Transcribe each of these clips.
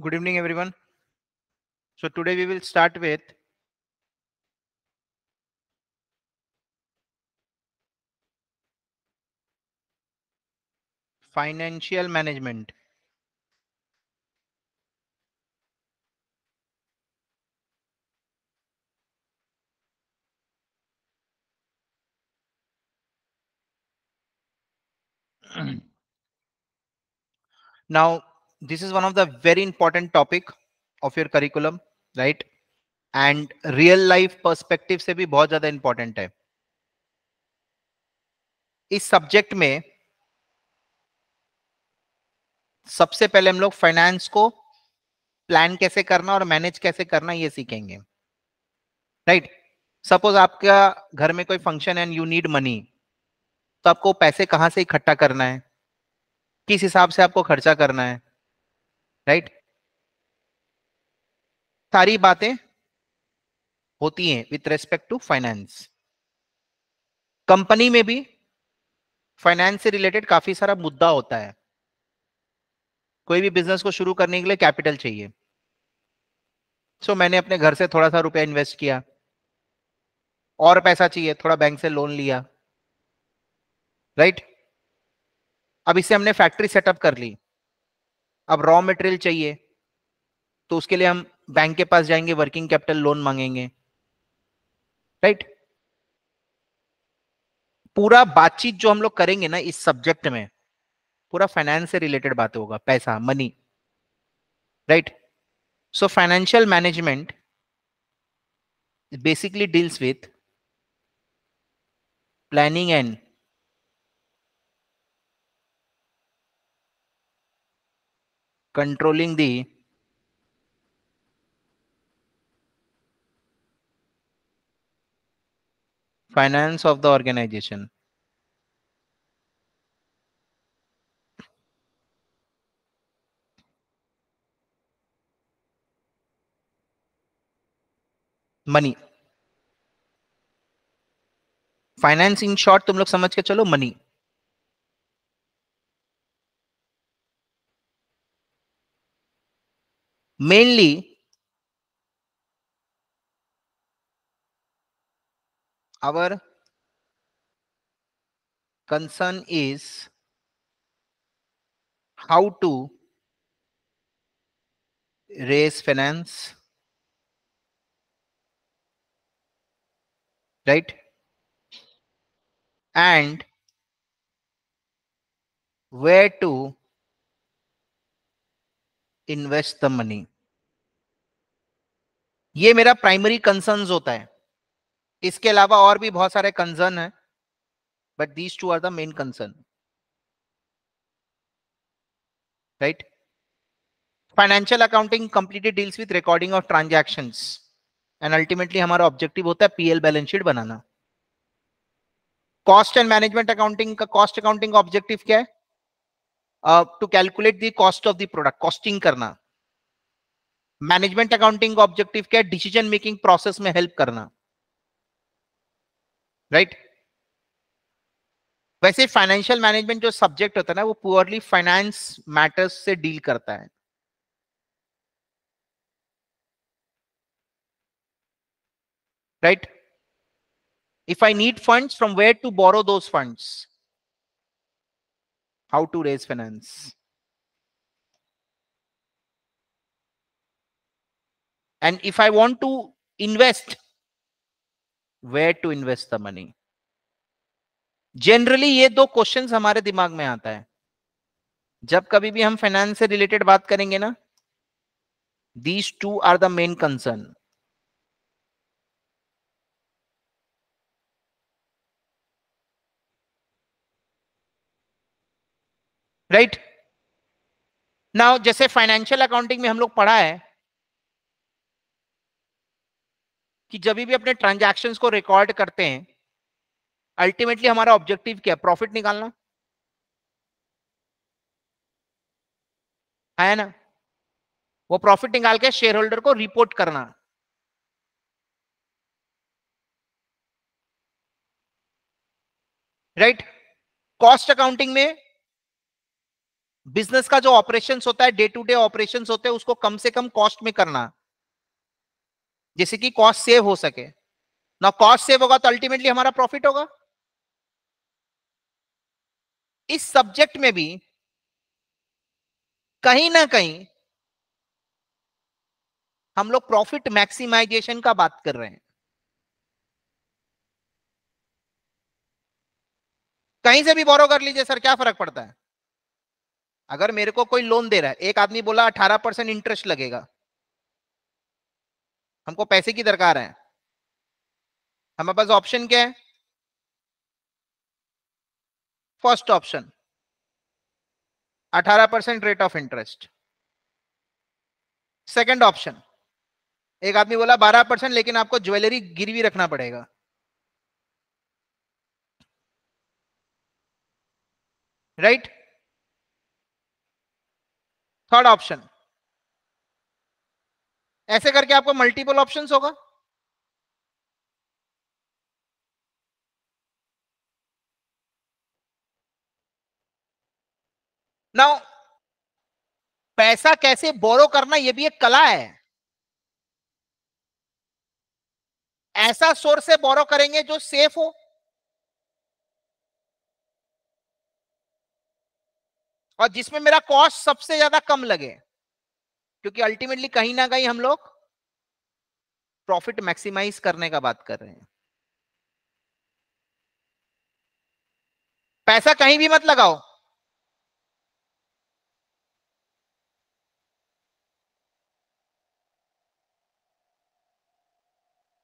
Good evening, everyone. So today we will start with financial management. now this is one of the very important topic of your curriculum, right? And real life perspective से भी बहुत ज़्यादा important है। इस subject में सबसे पहले हम लोग फाइनेंस को प्लान कैसे करना और मैनेज कैसे करना ये सीखेंगे। राइट सपोज़ आपका घर में कोई function and you need money तो आपको पैसे कहाँ से इकट्ठा करना है? किस हिसाब से आपको खर्चा करना है? राइट? सारी बातें होती हैं with respect to finance company में भी फाइनेंस से रिलेटेड काफ़ी सारा मुद्दा होता है। कोई भी बिज़नेस को शुरू करने के लिए कैपिटल चाहिए। सो so, मैंने अपने घर से थोड़ा सा रुपया इन्वेस्ट किया। और पैसा चाहिए थोड़ा बैंक से लोन लिया। Right right? अब इसे हमने फैक्ट्री सेटअप कर ली। अब रॉ मटेरियल चाहिए तो उसके लिए हम बैंक के पास जाएँगे वर्किंग कैपिटल लोन मांगेंगे। राइट पूरा बातचीत जो हम लोग करेंगे ना इस सब्जेक्ट में, पूरा फाइनेंस से रिलेटेड बात होगा, पैसा money right so financial management basically deals with planning and controlling the finance of the organization. Money finance in short तुम लोग समझ के चलो money mainly our concern is how to raise finance right? And where to invest the money ये मेरा primary concern होता है। इसके अलावा और भी बहुत सारे कंसर्न है but these two are the main concern right financial accounting completely deals with recording of transaction and ultimately हमारा ऑब्जेक्टिव होता है पीएल बैलेंस शीट बनाना। कॉस्ट एंड मैनेजमेंट अकाउंटिंग का कॉस्ट अकाउंटिंग का ऑब्जेक्टिव क्या है? To calculate the cost of the product costing करना। Management accounting का ऑब्जेक्टिव क्या है? डिसीज़न मेकिंग प्रोसेस में हेल्प करना। Right right? वैसे फाइनेंशियल मैनेजमेंट जो सब्जेक्ट होता है ना, वो पुअरली फाइनेंस मैटर्स से डील करता है। Right if I need funds from where to borrow those funds how to raise finance. And if I want to invest, where to invest the money? Generally ये दो questions हमारे दिमाग में आता है जब कभी भी हम फाइनेंस से रिलेटेड बात करेंगे ना these two are the main concern right now जैसे फाइनेंशियल अकाउंटिंग में हम लोग पढ़ा है कि जब भी अपने ट्रांजैक्शन को रिकॉर्ड करते हैं अल्टीमेटली हमारा ऑब्जेक्टिव क्या है? प्रॉफिट निकालना। है ना? वो प्रॉफिट निकाल के शेयर होल्डर को रिपोर्ट करना। राइट कॉस्ट अकाउंटिंग में बिज़नेस का जो ऑपरेशन होता है डे टू डे ऑपरेशन होते हैं, उसको कम से कम कॉस्ट में करना। जैसे कि कॉस्ट सेव हो सके। ना कॉस्ट सेव होगा तो अल्टीमेटली हमारा प्रॉफिट होगा। इस सब्जेक्ट में भी कहीं ना कहीं हम लोग प्रॉफिट मैक्सिमाइजेशन का बात कर रहे हैं। कहीं से भी बोरो कर लीजिए, सर, क्या फ़र्क पड़ता है? अगर मेरे को कोई लोन दे रहा है, एक आदमी बोला अठारह परसेंट इंटरेस्ट लगेगा। हमको पैसे की दरकार है? हमारे पास ऑप्शन क्या है? First option 18 percent rate of interest second option एक आदमी बोला 12 परसेंट, लेकिन आपको ज्वेलरी गिरवी रखना पड़ेगा। राइट थर्ड ऑप्शन ऐसे करके आपको मल्टीपल ऑप्शंस होगा। नाउ पैसा कैसे बोरो करना यह भी एक कला है। ऐसा सोर्स से बोरो करेंगे जो सेफ़ हो। और जिसमें मेरा कॉस्ट सबसे ज़्यादा कम लगे, क्योंकि अल्टीमेटली कहीं ना कहीं हम लोग प्रॉफिट मैक्सिमाइज करने का बात कर रहे हैं। पैसा कहीं भी मत लगाओ।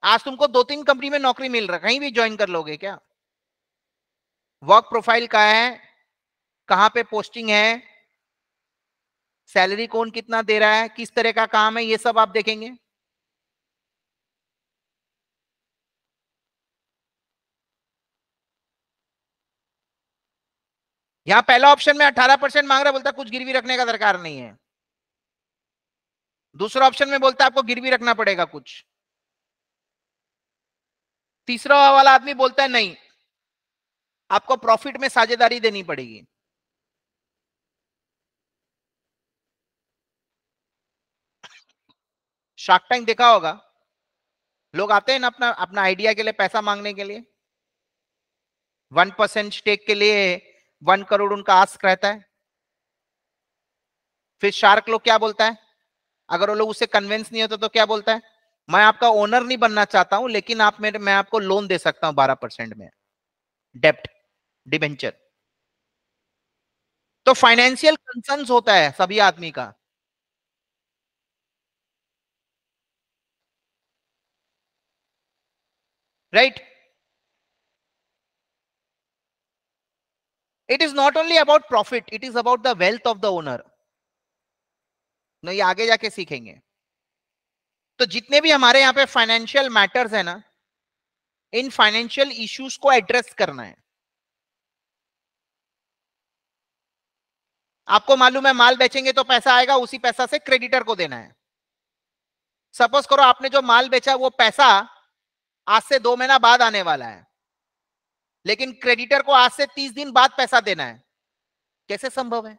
आज तुमको दो तीन कंपनी में नौकरी मिल रहा है, कहीं भी ज्वाइन कर लोगे क्या? वर्क प्रोफ़ाइल का है कहाँ पे पोस्टिंग है? सैलरी कौन कितना दे रहा है? किस तरह का काम है? ये सब आप देखेंगे। यहाँ पहला ऑप्शन में 18 परसेंट मांग रहा बोलता कुछ गिरवी रखने का दरकार नहीं है। दूसरा ऑप्शन में बोलता आपको गिरवी रखना पड़ेगा कुछ। तीसरा वाला आदमी बोलता है नहीं, आपको प्रॉफिट में साझेदारी देनी पड़ेगी। शार्क टैंक देखा होगा। लोग आते हैं ना अपना अपना आइडिया के लिए पैसा मांगने के लिए। वन परसेंट स्टेक के लिए वन करोड़ उनका आस्क रहता है। फिर शार्क लोग क्या बोलता है? अगर वो लोग उससे कन्विंस नहीं होता तो क्या बोलता है? मैं आपका ओनर नहीं बनना चाहता हूँ, लेकिन आप मेरे, मैं आपको लोन दे सकता हूँ बारह परसेंट में। डेप्ट डिबेंचर तो फाइनेंशियल कंसर्न होता है सभी आदमी का। Right it is not only about profit it is about the wealth of the owner ये आगे जाके सीखेंगे। तो जितने भी हमारे यहाँ पे फाइनेंशियल मैटर्स है ना, इन फाइनेंशियल इश्यूज़ को एड्रेस करना है। आपको मालूम है, माल बेचेंगे तो पैसा आएगा, उसी पैसा से क्रेडिटर को देना है। सपोज़ करो आपने जो माल बेचा, वो पैसा आज से दो महीना बाद आने वाला है। लेकिन क्रेडिटर को आज से तीस दिन बाद पैसा देना है। कैसे संभव है?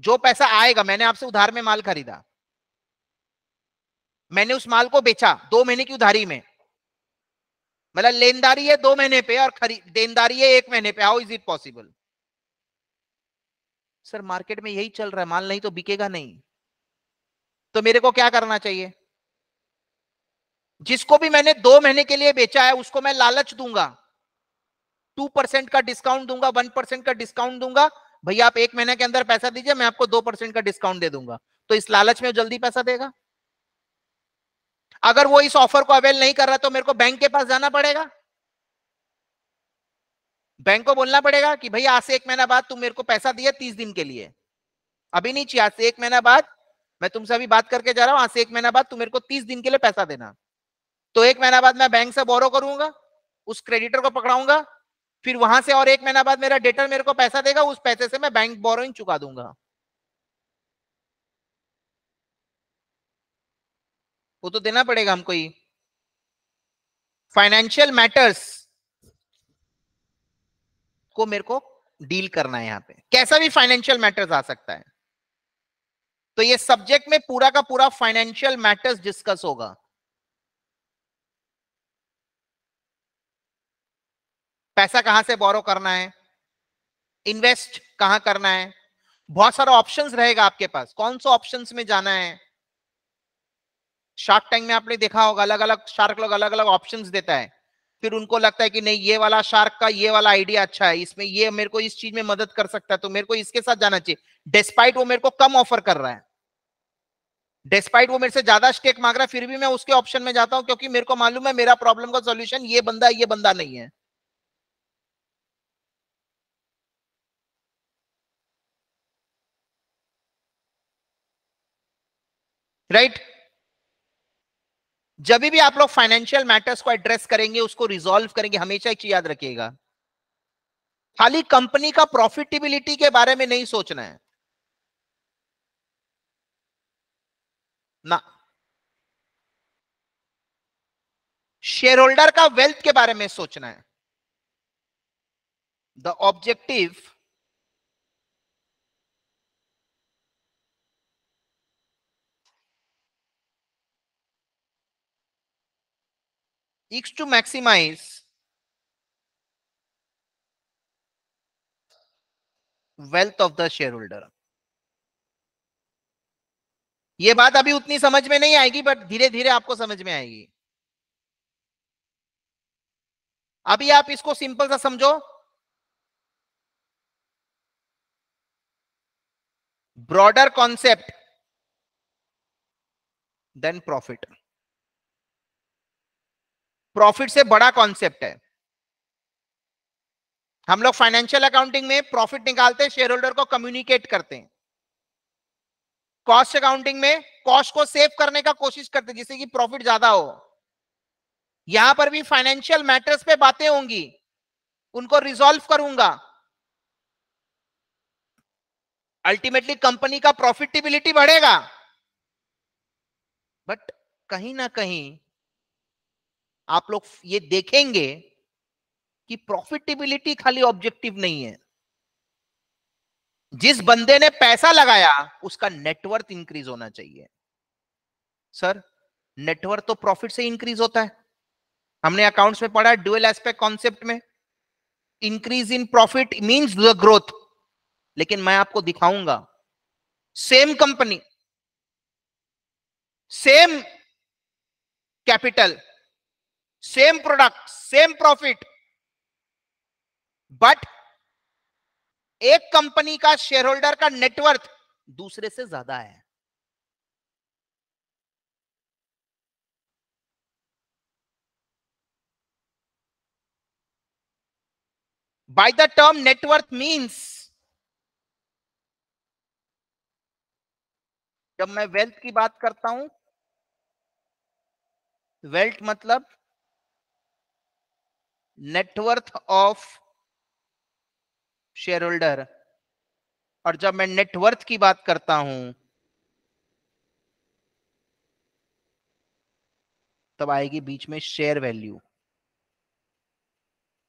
जो पैसा आएगा, मैंने आपसे उधार में माल खरीदा। मैंने उस माल को बेचा दो महीने की उधारी में। मतलब लेनदारी है दो महीने पे और खरीद देनदारी है एक महीने पे। How is it possible sir market में यही चल रहा है। माल नहीं तो बिकेगा नहीं। तो मेरे को क्या करना चाहिए? जिसको भी मैंने दो महीने के लिए बेचा है, उसको मैं लालच दूँगा। टू परसेंट का डिस्काउंट दूँगा, वन परसेंट का डिस्काउंट दूँगा। भैया, आप एक महीने के अंदर पैसा दीजिए, मैं आपको दो परसेंट का डिस्काउंट दे दूँगा। तो इस लालच में जल्दी पैसा देगा। अगर वो इस ऑफ़र को अवेल नहीं कर रहा तो मेरे को बैंक के पास जाना पड़ेगा। बैंक को बोलना पड़ेगा कि, भैया, आज से एक महीना बाद तुम मेरे को पैसा दिया तीस दिन के लिए। अभी नहीं चाहिए, आज से एक महीना बाद मैं तुमसे अभी बात करके जा रहा हूँ, आज से एक महीना बाद तुम मेरे को तीस दिन के लिए पैसा देना। तो एक महीना बाद मैं बैंक से बोरो करूँगा, उस क्रेडिटर को पकड़ाऊँगा, फिर वहाँ से और एक महीना बाद मेरा डेटर मेरे को पैसा देगा, उस पैसे से मैं बैंक बोरोइंग चुका दूँगा। वो तो देना पड़ेगा हमको ही। फाइनेंशियल मैटर्स को मेरे को डील करना है यहाँ पे। कैसा भी फाइनेंशियल मैटर्स आ सकता है। तो ये सब्जेक्ट में पूरा का पूरा फाइनेंशियल मैटर्स डिस्कस होगा। पैसा कहाँ से बोरो करना है? इन्वेस्ट कहाँ करना है? बहुत सारा ऑप्शंस रहेगा आपके पास। कौन सा ऑप्शंस में जाना है? शार्क टैंक में आपने देखा होगा अलग अलग शार्क लोग अलग अलग ऑप्शंस देता है। फिर उनको लगता है कि नहीं, ये वाला शार्क का ये वाला आइडिया अच्छा है, इसमें ये मेरे को इस चीज़ में मदद कर सकता है तो मेरे को इसके साथ जाना चाहिए। डिस्पाइट वो मेरे को कम ऑफ़र कर रहा है। डिस्पाइट वो मेरे से ज़्यादा स्टेक मांग रहा है, फिर भी मैं उसके ऑप्शन में जाता हूँ, क्योंकि मेरे को मालूम है मेरा प्रॉब्लम का सोल्यूशन ये बंदा ये बंदा नहीं है। राइट? जब भी आप लोग फाइनेंशियल मैटर्स को एड्रेस करेंगे, उसको रिजोल्व करेंगे, हमेशा एक चीज़ याद रखिएगा। खाली कंपनी का प्रॉफिटेबिलिटी के बारे में नहीं सोचना है। ना। शेयर होल्डर का वेल्थ के बारे में सोचना है। The objective is to maximize. Wealth of the shareholder. ये बात अभी उतनी समझ में नहीं आएगी बट धीरे धीरे आपको समझ में आएगी। अभी आप इसको सिंपल सा समझो। Broader concept than profit profit से बड़ा कॉन्सेप्ट है। हम लोग फाइनेंशियल अकाउंटिंग में प्रॉफिट निकालते हैं शेयर होल्डर को कम्युनिकेट करते हैं। कॉस्ट अकाउंटिंग में कॉस्ट को सेव करने का कोशिश करते हैं, जिससे कि प्रॉफिट ज़्यादा हो। यहाँ पर भी फाइनेंशियल मैटर्स पे बातें होंगी, उनको रिजॉल्व करूँगा। अल्टीमेटली कंपनी का प्रॉफिटेबिलिटी बढ़ेगा। बट कहीं ना कहीं आप लोग ये देखेंगे कि प्रॉफिटेबिलिटी खाली ऑब्जेक्टिव नहीं है। जिस बंदे ने पैसा लगाया, उसका नेटवर्थ इंक्रीज होना चाहिए। सर नेटवर्थ तो प्रॉफिट से इंक्रीज होता है। हमने अकाउंट्स में पढ़ा ड्यूअल एस्पेक्ट कॉन्सेप्ट में increase in profit means the growth लेकिन मैं आपको दिखाऊँगा same company same capital same product same profit but एक कंपनी का शेयर होल्डर का नेटवर्थ दूसरे से ज़्यादा है। By the term net worth means जब मैं वेल्थ की बात करता हूँ वेल्थ मतलब नेटवर्थ ऑफ़ शेयर होल्डर और जब मैं नेटवर्थ की बात करता हूँ, तब आएगी बीच में शेयर वैल्यू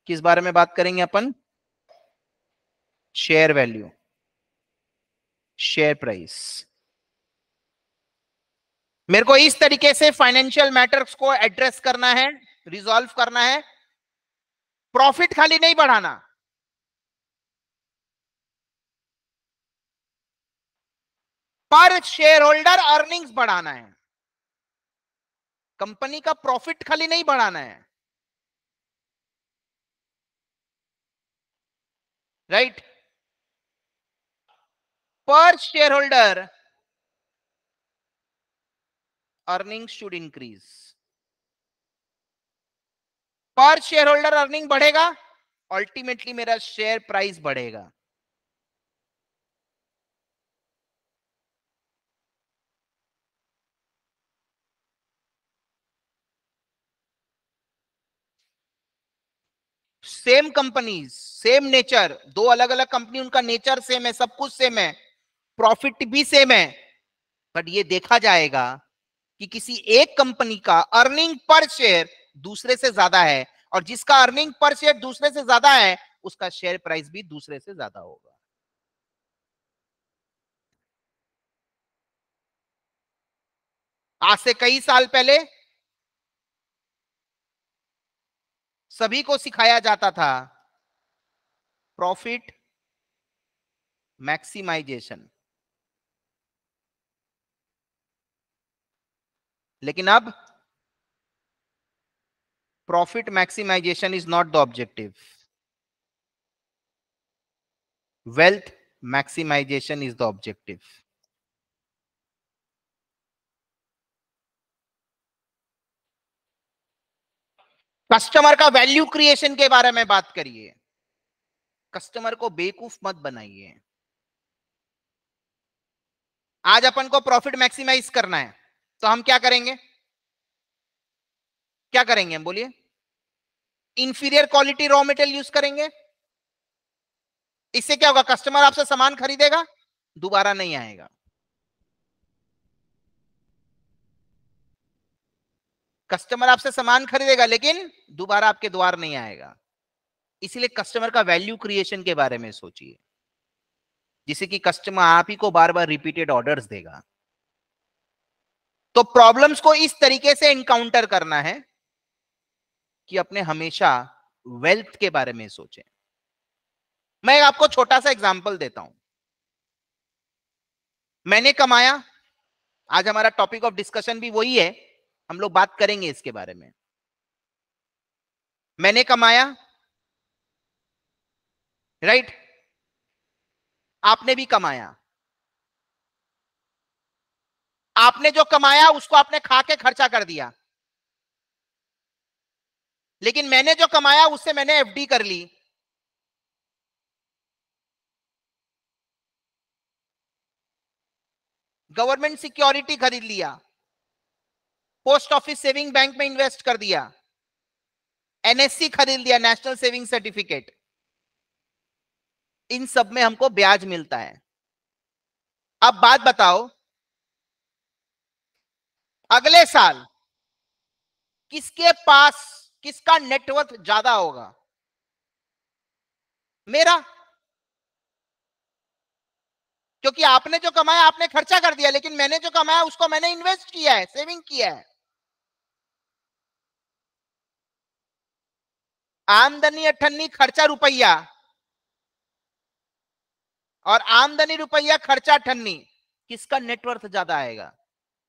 किस बारे में बात करेंगे अपन? शेयर वैल्यू शेयर प्राइस मेरे को इस तरीके से फाइनेंशियल मैटर्स को एड्रेस करना है रिजॉल्व करना है प्रॉफिट खाली नहीं बढ़ाना। पर शेयर होल्डर अर्निंग्स बढ़ाना है। कंपनी का प्रॉफिट खाली नहीं बढ़ाना है। Right? Per share holder earning should increase. Per share holder earning बढ़ेगा अल्टीमेटली मेरा शेयर प्राइस बढ़ेगा। सेम कंपनीज़ सेम नेचर दो अलग अलग कंपनी उनका नेचर सेम है, सब कुछ सेम है प्रॉफिट भी सेम है। बट ये देखा जाएगा कि किसी एक कंपनी का अर्निंग पर शेयर दूसरे से ज़्यादा है और जिसका अर्निंग पर शेयर दूसरे से ज़्यादा है, उसका शेयर प्राइस भी दूसरे से ज़्यादा होगा। आज से कई साल पहले सभी को सिखाया जाता था प्रॉफिट मैक्सिमाइजेशन लेकिन अब profit maximization is not the objective. Wealth maximization is the objective. Customer का वैल्यू क्रिएशन के बारे में बात करिए। कस्टमर को बेकूफ मत बनाइए। आज अपन को प्रॉफिट मैक्सिमाइज करना है। तो हम क्या करेंगे? क्या करेंगे हम? बोलिए। Inferior quality raw material use करेंगे। इससे क्या होगा? कस्टमर आपसे सामान खरीदेगा, दोबारा नहीं आएगा। कस्टमर आपसे सामान खरीदेगा, लेकिन दोबारा आपके द्वार नहीं आएगा। इसीलिए कस्टमर का वैल्यू क्रिएशन के बारे में सोचिए। जिसे कि कस्टमर आप ही को बार बार रिपीटेड ऑर्डर्स देगा। तो प्रॉब्लम्स को इस तरीके से इनकाउंटर करना है। कि अपने हमेशा वेल्थ के बारे में सोचें। मैं आपको छोटा सा एग्जांपल देता हूँ। मैंने कमाया। आज हमारा टॉपिक ऑफ़ डिस्कशन भी वही है। हम लोग बात करेंगे इसके बारे में। मैंने कमाया। राइट आपने भी कमाया। आपने जो कमाया, उसको आपने खा के खर्चा कर दिया। लेकिन मैंने जो कमाया, उससे मैंने एफडी कर ली। गवर्नमेंट सिक्योरिटी खरीद लिया। पोस्ट ऑफ़िस सेविंग बैंक में इन्वेस्ट कर दिया। एनएससी खरीद लिया, नेशनल सेविंग सर्टिफिकेट। इन सब में हमको ब्याज मिलता है। अब बात बताओ, अगले साल किसके पास किसका नेटवर्थ ज़्यादा होगा? मेरा। क्योंकि आपने जो कमाया, आपने खर्चा कर दिया, लेकिन मैंने जो कमाया, उसको मैंने इन्वेस्ट किया है सेविंग किया है। आमदनी अठन्नी, खर्चा रुपया। और आमदनी रुपया, खर्चा अठन्नी। किसका नेटवर्थ ज़्यादा आएगा?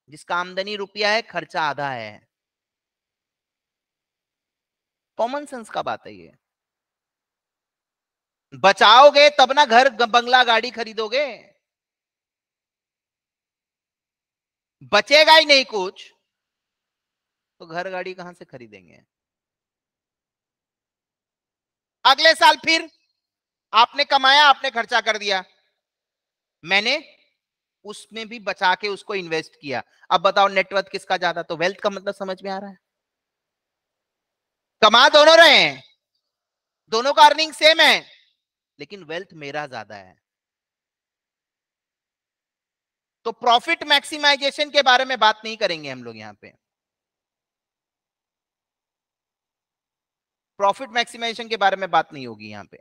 जिसका आमदनी रुपया है, खर्चा आधा है। कॉमन सेंस का बात है ये। बचाओगे तब ना घर बंगला गाड़ी खरीदोगे। बचेगा ही नहीं कुछ। तो घर गाड़ी कहाँ से खरीदेंगे? अगले साल फिर आपने कमाया, आपने खर्चा कर दिया। मैंने उसमें भी बचा के उसको इन्वेस्ट किया। अब बताओ नेटवर्थ किसका ज़्यादा? तो वेल्थ का मतलब समझ में आ रहा है। कमा दोनों रहे हैं। दोनों का अर्निंग सेम है, लेकिन वेल्थ मेरा ज़्यादा है। तो प्रॉफिट मैक्सिमाइजेशन के बारे में बात नहीं करेंगे हम लोग यहाँ पे। प्रॉफिट मैक्सिमाइजेशन के बारे में बात नहीं होगी यहाँ पे।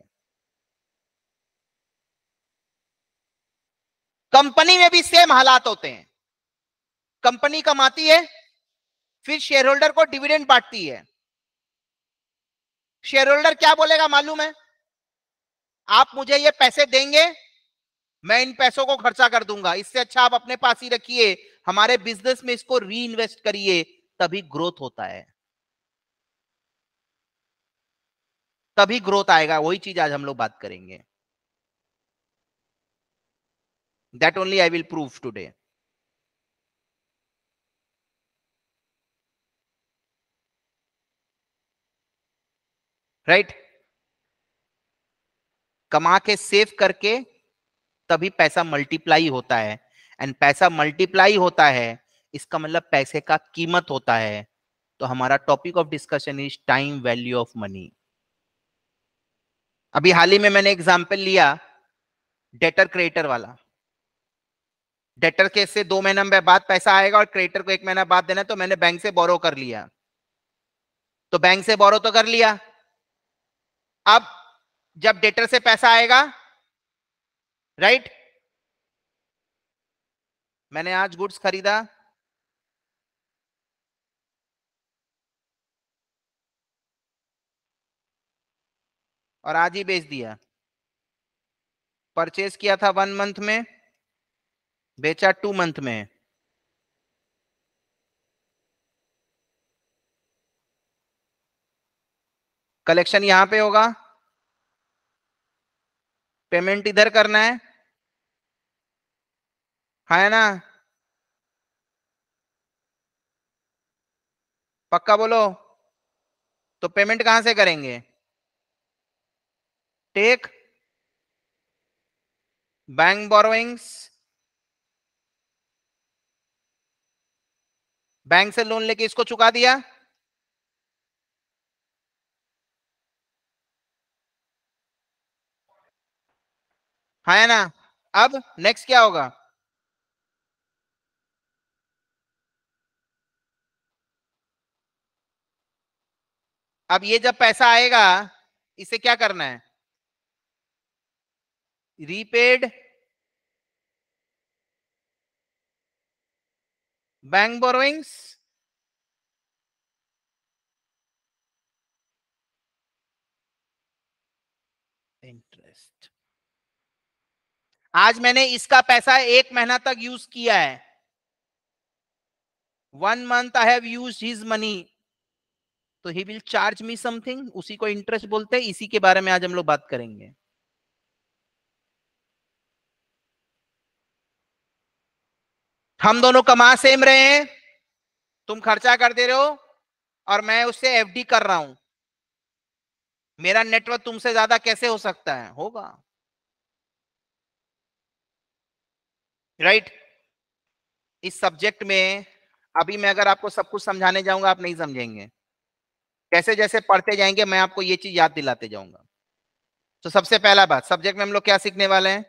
कंपनी में भी सेम हालात होते हैं। कंपनी कमाती है, फिर शेयर होल्डर को डिविडेंड बांटती है। शेयर होल्डर क्या बोलेगा मालूम है? आप मुझे ये पैसे देंगे, मैं इन पैसों को खर्चा कर दूँगा। इससे अच्छा आप अपने पास ही रखिए, हमारे बिज़नेस में इसको री इन्वेस्ट करिए, तभी ग्रोथ होता है। तभी ग्रोथ आएगा, वही चीज़ आज हम लोग बात करेंगे। That only I will prove today right? कमा के सेव करके तभी पैसा मल्टीप्लाई होता है। एंड पैसा मल्टीप्लाई होता है, इसका मतलब पैसे का कीमत होता है। तो हमारा topic of discussion is time value of money. अभी हाल ही में मैंने एग्ज़ाम्पल लिया, डेटर क्रिएटर वाला। डेटर के से दो महीना में बाद पैसा आएगा और क्रिएटर को एक महीना बाद देना तो मैंने बैंक से बोरो कर लिया। तो बैंक से बोरो तो कर लिया। अब जब डेटर से पैसा आएगा राइट मैंने आज गुड्स खरीदा। और आज ही बेच दिया। परचेज किया था वन मंथ में, बेचा टू मंथ में। कलेक्शन यहाँ पे होगा। पेमेंट इधर करना है। हाँ है ना? पक्का बोलो? तो पेमेंट कहाँ से करेंगे? टेक बैंक बोरोइंग्स बैंक से लोन लेके इसको चुका दिया। हाँ है ना? अब नेक्स्ट क्या होगा? अब ये जब पैसा आएगा, इसे क्या करना है? रीपेड बैंक बोरोइंग्स इंटरेस्ट आज मैंने इसका पैसा एक महीना तक यूज़ किया है। One month I have use his money तो he will charge me something उसी को इंटरेस्ट बोलते हैं, इसी के बारे में आज हम लोग बात करेंगे। हम दोनों कमा सेम रहे हैं, तुम खर्चा कर दे रहे हो, और मैं उससे एफडी कर रहा हूँ। मेरा नेटवर्क तुमसे ज़्यादा कैसे हो सकता है? होगा। राइट? इस सब्जेक्ट में अभी मैं अगर आपको सब कुछ समझाने जाऊँगा, आप नहीं समझेंगे। कैसे जैसे पढ़ते जाएँगे, मैं आपको ये चीज़ याद दिलाते जाऊँगा। तो सबसे पहला बात सब्जेक्ट में हम लोग क्या सीखने वाले हैं?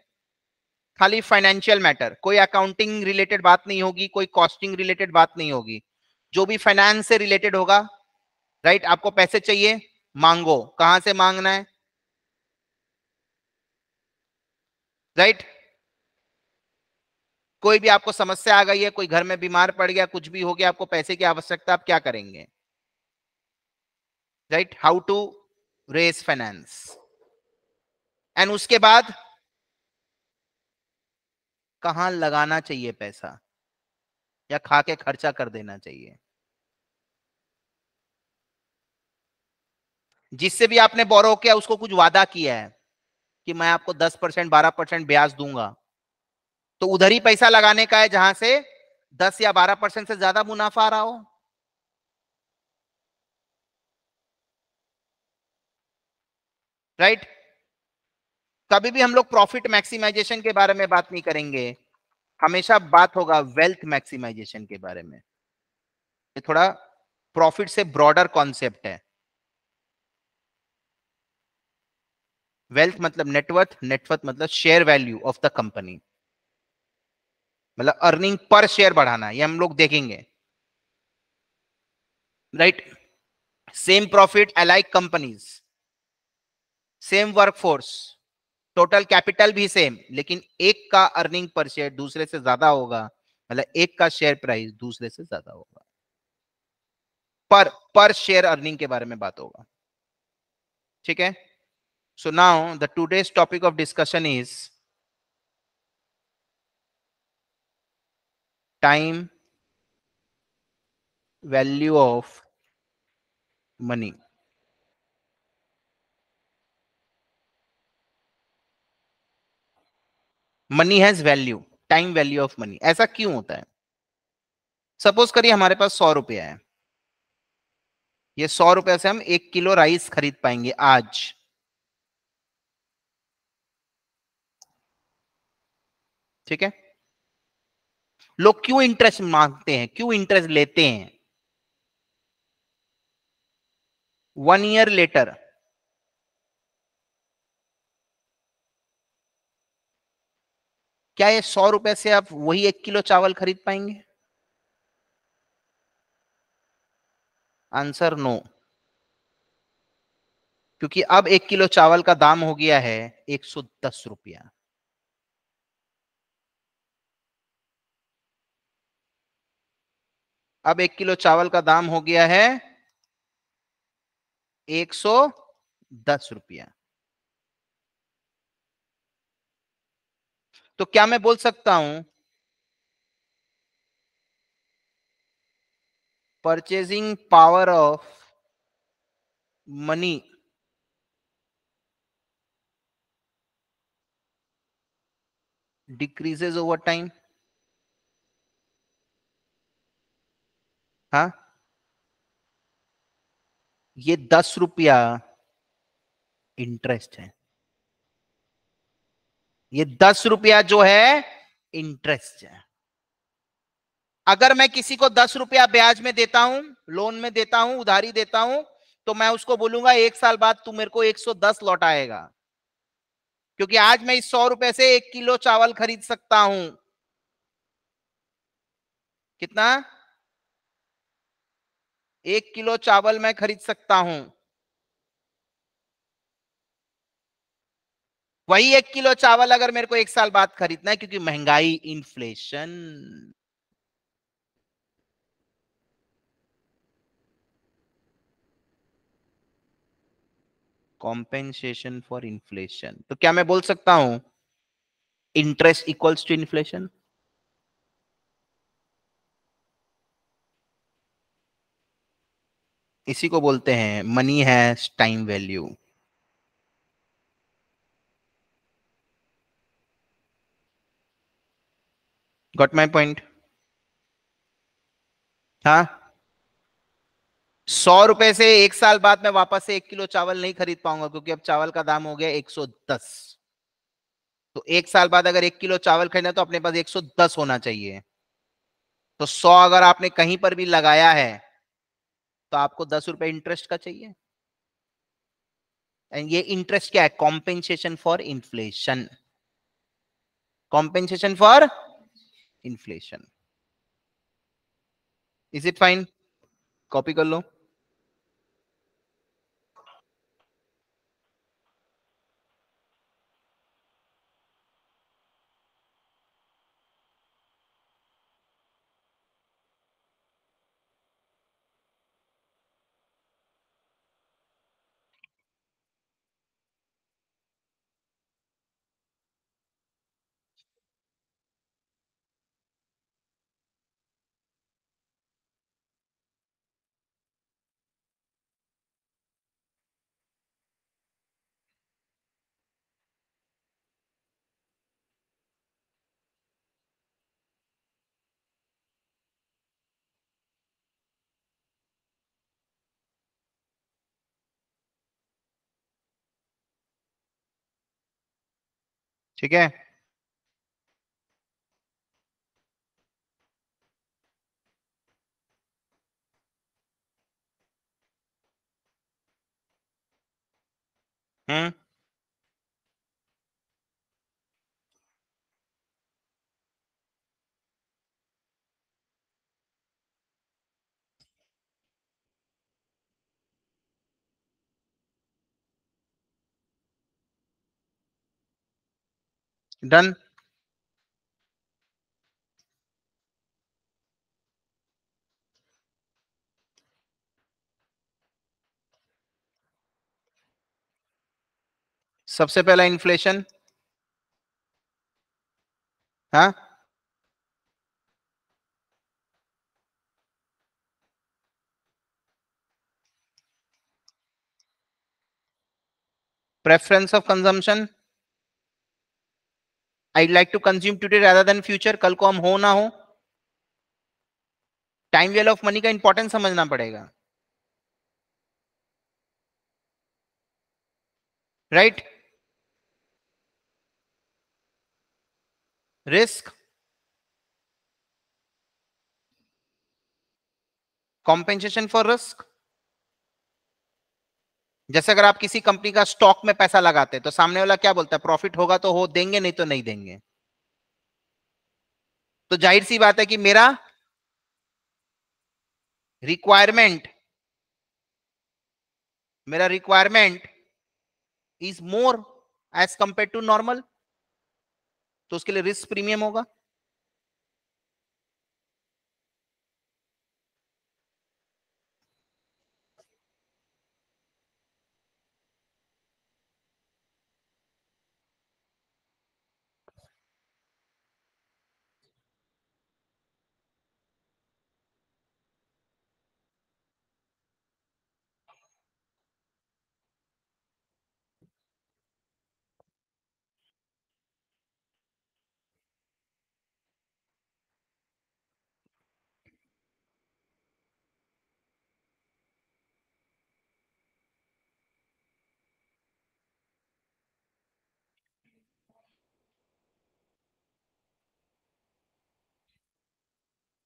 खाली फाइनेंशियल मैटर कोई अकाउंटिंग रिलेटेड बात नहीं होगी, कोई कॉस्टिंग रिलेटेड बात नहीं होगी। जो भी फाइनेंस से रिलेटेड होगा राइट आपको पैसे चाहिए, मांगो। कहाँ से मांगना है? राइट कोई भी आपको समस्या आ गई है, कोई घर में बीमार पड़ गया, कुछ भी हो गया, आपको पैसे की आवश्यकता, आप क्या करेंगे? Right how to raise finance and उसके बाद कहाँ लगाना चाहिए पैसा? या खा के खर्चा कर देना चाहिए? जिससे भी आपने बोरो किया, उसको कुछ वादा किया है कि मैं आपको 10 परसेंट, बारह परसेंट ब्याज दूँगा। तो उधर ही पैसा लगाने का है जहाँ से 10 या 12 परसेंट से ज़्यादा मुनाफा आ रहा हो। राइट? कभी भी हम लोग प्रॉफिट मैक्सिमाइजेशन के बारे में बात नहीं करेंगे। हमेशा बात होगा वेल्थ मैक्सिमाइजेशन के बारे में। ये थोड़ा प्रॉफिट से ब्रॉडर कॉन्सेप्ट है। वेल्थ मतलब नेटवर्थ नेटवर्थ मतलब share value of the company मतलब अर्निंग पर शेयर बढ़ाना ये हम लोग देखेंगे। Right same profit alike companies same workforce total capital भी सेम लेकिन एक का अर्निंग पर शेयर दूसरे से ज़्यादा होगा मतलब एक का शेयर प्राइस दूसरे से ज़्यादा होगा। पर पर शेयर अर्निंग के बारे में बात होगा। ठीक है? So now the today's topic of discussion is time value of money money has value time value of money ऐसा क्यों होता है? सपोज़ करिए हमारे पास सौ रुपया है। ये सौ रुपए से हम एक किलो राइस खरीद पाएँगे आज। ठीक है? लोग क्यों इंटरेस्ट मांगते हैं? क्यों इंटरेस्ट लेते हैं? वन ईयर लेटर क्या ये सौ रुपए से आप वही एक किलो चावल खरीद पाएँगे? आंसर नो क्योंकि अब एक किलो चावल का दाम हो गया है एक सौ दस रुपया। अब एक किलो चावल का दाम हो गया है एक सौ दस रुपया। तो क्या मैं बोल सकता हूँ? Purchasing power of money decreases over time हा? ये दस रुपया इंटरेस्ट है। ये दस रुपया जो है इंटरेस्ट है। अगर मैं किसी को दस रुपया ब्याज में देता हूँ लोन में देता हूँ, उधारी देता हूँ तो मैं उसको बोलूँगा, एक साल बाद तू मेरे को एक सौ दस लौटाएगा क्योंकि आज मैं इस सौ रुपए से एक किलो चावल खरीद सकता हूँ। कितना? एक किलो चावल मैं खरीद सकता हूँ। वही एक किलो चावल अगर मेरे को एक साल बाद खरीदना है, क्योंकि महँगाई इन्फ्लेशन कॉम्पेंसेशन फॉर इन्फ्लेशन तो क्या मैं बोल सकता हूँ? इंटरेस्ट इक्वल्स टू इन्फ्लेशन इसी को बोलते हैं money has time value got my point हाँ? सौ रुपए से एक साल बाद मैं वापस से एक किलो चावल नहीं खरीद पाऊँगा, क्योंकि अब चावल का दाम हो गया एक सौ दस। तो एक साल बाद अगर एक किलो चावल खरीदना तो अपने पास एक सौ दस होना चाहिए। तो सौ अगर आपने कहीं पर भी लगाया है तो आपको दस रुपए इंटरेस्ट का चाहिए? एंड ये इंटरेस्ट क्या है? Compensation for inflation compensation for inflation is it fine copy कर लो। ठीक है? हम्म? डन सबसे पहला इन्फ्लेशन हाँ preference of consumption i'd like to consume today rather than future कल को हम हो ना हो। टाइम वेल ऑफ़ मनी का इंपॉर्टेंस समझना पड़ेगा। Right risk compensation for risk जैसे अगर आप किसी कंपनी का स्टॉक में पैसा लगाते हैं तो सामने वाला क्या बोलता है? प्रॉफिट होगा तो हो, देंगे नहीं तो नहीं देंगे। तो ज़ाहिर सी बात है कि मेरा रिक्वायरमेंट मेरा requirement is more as compare to normal तो उसके लिए रिस्क प्रीमियम होगा।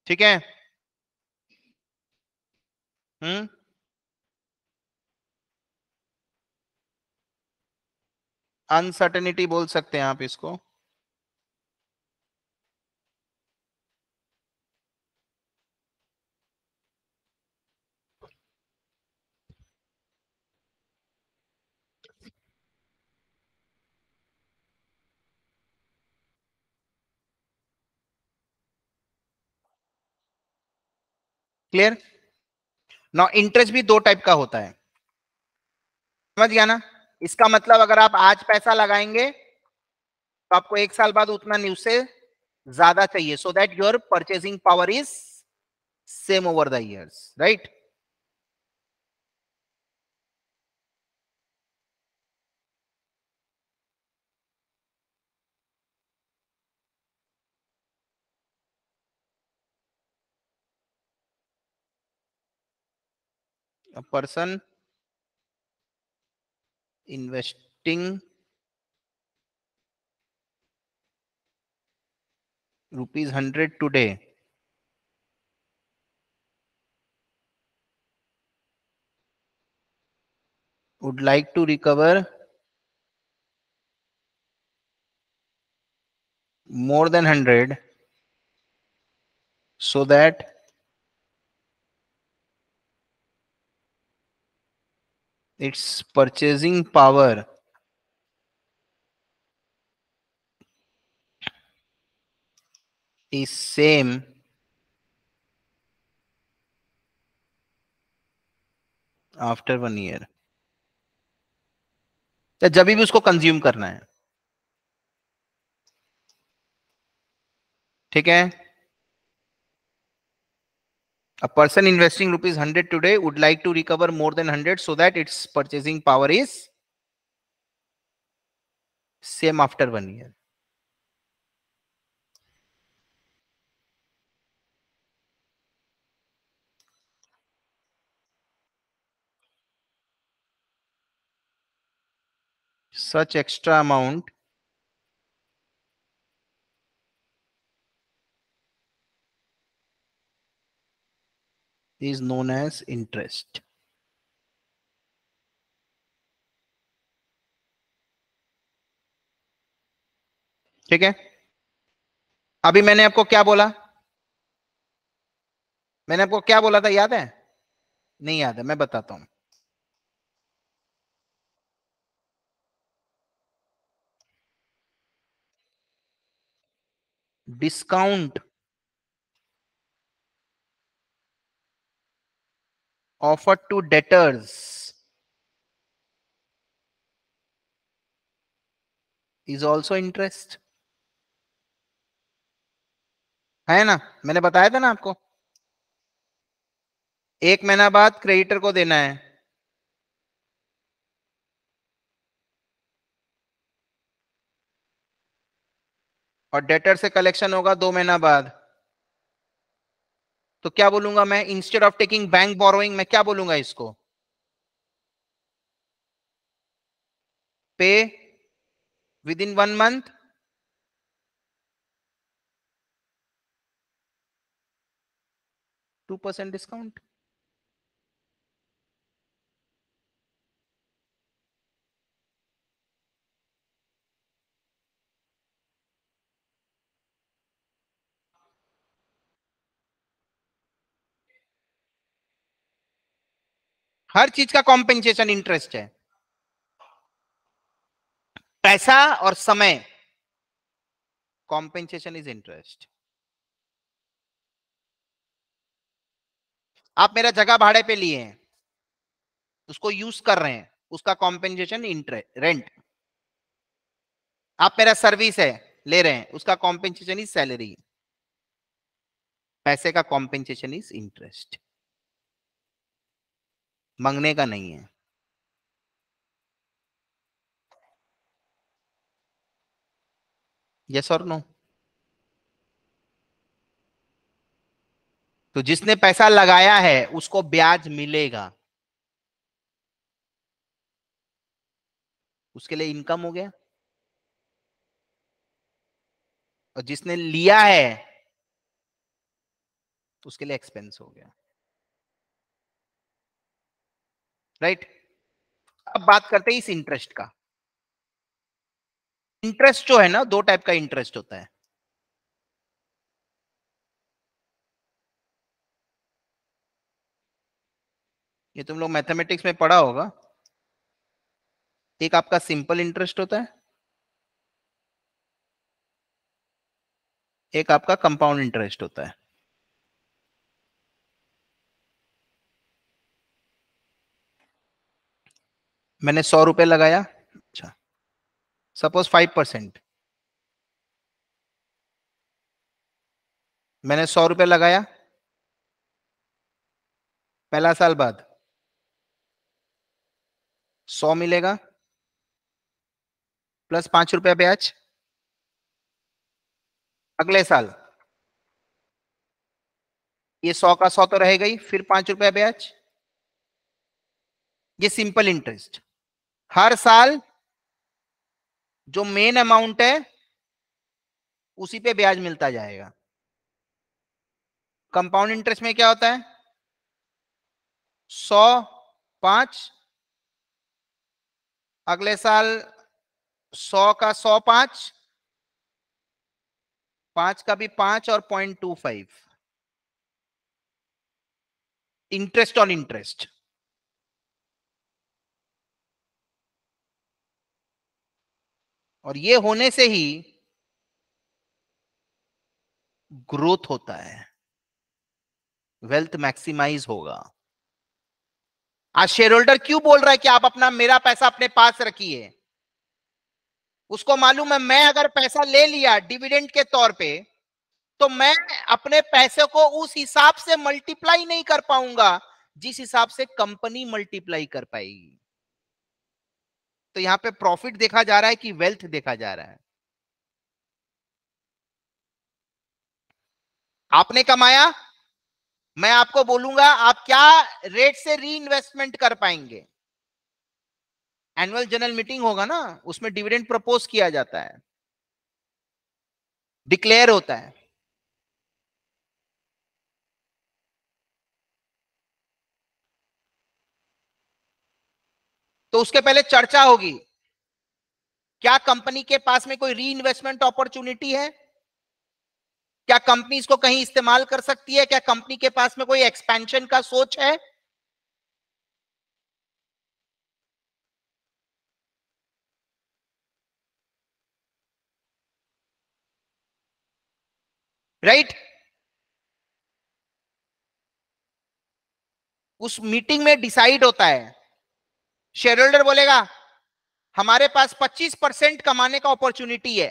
ठीक है? हम्म अनसर्टेनिटी बोल सकते हैं आप इसको। क्लियर ना इंटरेस्ट भी दो टाइप का होता है। समझ गया ना? इसका मतलब अगर आप आज पैसा लगाएँगे तो आपको एक साल बाद उतना न्यूज़ से ज़्यादा चाहिए। So that your purchasing power is same over the years right a person investing rupees 100 today would like to recover more than 100 so that its purchasing power. Is same. After one year जब भी उसको consume करना है। ठीक है? A person investing rupees 100 today would like to recover more than 100 so that its purchasing power is same after one year. Such extra amount is known as interest. ठीक है? अभी मैंने आपको क्या बोला? मैंने आपको क्या बोला था? याद है? नहीं याद है, मैं बताता हूँ। Discount offered to debtors. Is also interest. है ना? मैंने बताया था ना आपको? एक महीना बाद क्रेडिटर को देना है। और डेटर से कलेक्शन होगा दो महीना बाद। तो क्या बोलूँगा मैं? Instead of taking bank borrowing मैं क्या बोलूँगा इसको? Pay within one month two percent discount हर चीज़ का कॉम्पेंसेशन इंटरेस्ट है। पैसा और समय। कॉम्पेंसेशन इज़ इंटरेस्ट आप मेरा जगह भाड़े पे लिए हैं, उसको यूज़ कर रहे हैं, उसका कॉम्पेंसेशन इंटरेस्ट रेंट आप मेरा सर्विस है, ले रहे हैं, उसका कॉम्पेंसेशन इज़ सैलरी पैसे का कॉम्पेंसेशन इज़ इंटरेस्ट मंगने का नहीं है। यस और नो तो जिसने पैसा लगाया है, उसको ब्याज मिलेगा। उसके लिए इनकम हो गया। और जिसने लिया है, उसके लिए एक्सपेंस हो गया। राइट? अब बात करते हैं इस इंटरेस्ट का। इंटरेस्ट जो है ना, दो टाइप का इंटरेस्ट होता है। ये तुम लोग मैथमेटिक्स में पढ़ा होगा। एक आपका सिंपल इंटरेस्ट होता है। एक आपका कंपाउंड इंटरेस्ट होता है। मैंने सौ रुपए लगाया। अच्छा। Suppose five percent. मैंने सौ रुपए लगाया। पहला साल बाद। सौ मिलेगा। प्लस पाँच रुपया ब्याज। अगले साल। ये सौ का सौ तो रहेगा ही फिर पाँच रुपया ब्याज। ये सिंपल इंटरेस्ट हर साल जो मेन अमाउंट है, उसी पे ब्याज मिलता जाएगा। कंपाउंड इंटरेस्ट में क्या होता है? सौ, पाँच। अगले साल सौ का सौ पाँच पाँच का भी पाँच और point two five. Interest on interest और ये होने से ही ग्रोथ होता है। वेल्थ मैक्सिमाइज होगा। आज शेयर होल्डर क्यों बोल रहा है कि आप अपना, मेरा पैसा अपने पास रखिए? उसको मालूम है, मैं अगर पैसा ले लिया डिविडेंड के तौर पे तो मैं अपने पैसे को उस हिसाब से मल्टीप्लाई नहीं कर पाऊँगा, जिस हिसाब से कंपनी मल्टीप्लाई कर पाएगी। तो यहाँ पे प्रॉफिट देखा जा रहा है कि वेल्थ देखा जा रहा है। आपने कमाया? मैं आपको बोलूँगा, आप क्या रेट से री इन्वेस्टमेंट कर पाएँगे? एनुअल जनरल मीटिंग होगा ना, उसमें डिविडेंड प्रपोज किया जाता है। डिक्लेयर होता है। तो उसके पहले चर्चा होगी। क्या कंपनी के पास में कोई री इन्वेस्टमेंट अपॉर्चुनिटी है? क्या कंपनी इसको कहीं इस्तेमाल कर सकती है? क्या कंपनी के पास में कोई एक्सपेंशन का सोच है? Right right? उस मीटिंग में डिसाइड होता है। शेयर होल्डर बोलेगा, हमारे पास 25 परसेंट कमाने का अपॉर्चुनिटी है।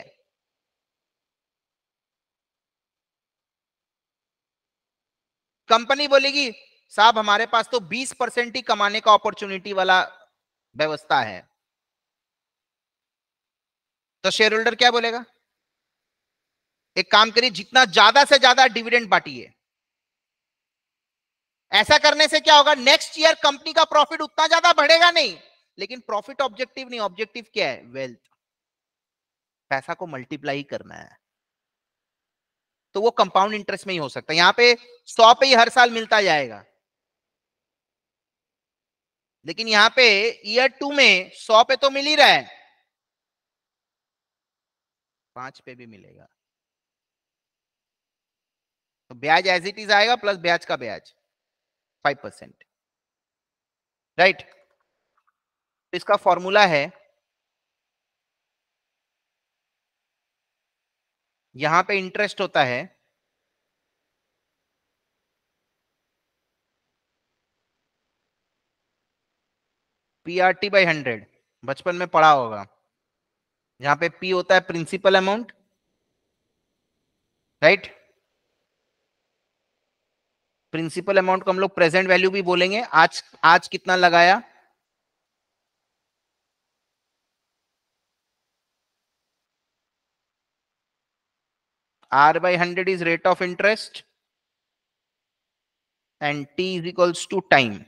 कंपनी बोलेगी, साहब, हमारे पास तो 20 परसेंट ही कमाने का अपॉर्चुनिटी वाला व्यवस्था है। तो शेयर होल्डर क्या बोलेगा, एक काम करिए, जितना ज़्यादा से ज़्यादा डिविडेंड बांटिए। ऐसा करने से क्या होगा? नेक्स्ट ईयर कंपनी का प्रॉफिट उतना ज़्यादा बढ़ेगा नहीं। लेकिन प्रॉफिट ऑब्जेक्टिव नहीं ऑब्जेक्टिव क्या है? वेल्थ पैसा को मल्टीप्लाई करना है। तो वो कंपाउंड इंटरेस्ट में ही हो सकता है। यहाँ पे सौ पे ही हर साल मिलता जाएगा। लेकिन यहाँ पे ईयर टू में सौ पे तो मिल ही रहा है। पाँच पे भी मिलेगा। तो ब्याज एज इट इज़ आएगा प्लस ब्याज का ब्याज। फाइव परसेंट राइट इसका फॉर्मूला है, यहाँ पे इंटरेस्ट होता है पीआरटी बाई हंड्रेड बचपन में पढ़ा होगा, यहाँ पे पी होता है principal amount right principal amount को हम लोग प्रेजेंट वैल्यू भी बोलेंगे। आज आज कितना लगाया? R by hundred is rate of interest and T is equals to time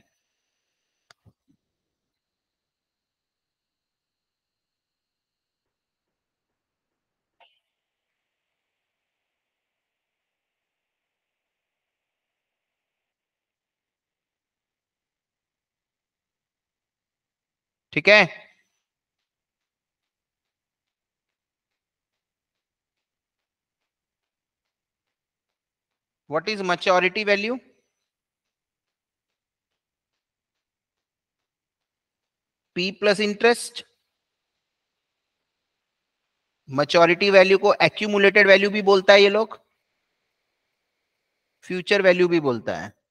ठीक है? What is maturity value? P plus interest? Maturity value को एक्यूमुलेटेड वैल्यू भी बोलता है ये लोग। फ्यूचर वैल्यू भी बोलता है।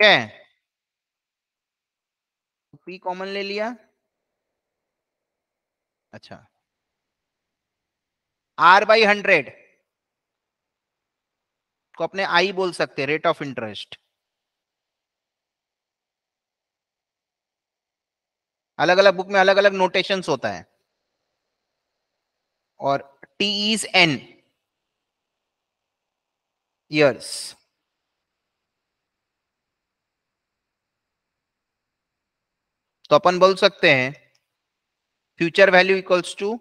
ठीक है? पी कॉमन ले लिया। अच्छा। आर बाई हंड्रेड को अपने आई बोल सकते रेट ऑफ़ इंटरेस्ट अलग अलग बुक में अलग अलग नोटेशंस होता है। और टी इज़ एन ईयर्स तो अपन बोल सकते हैं future value equals to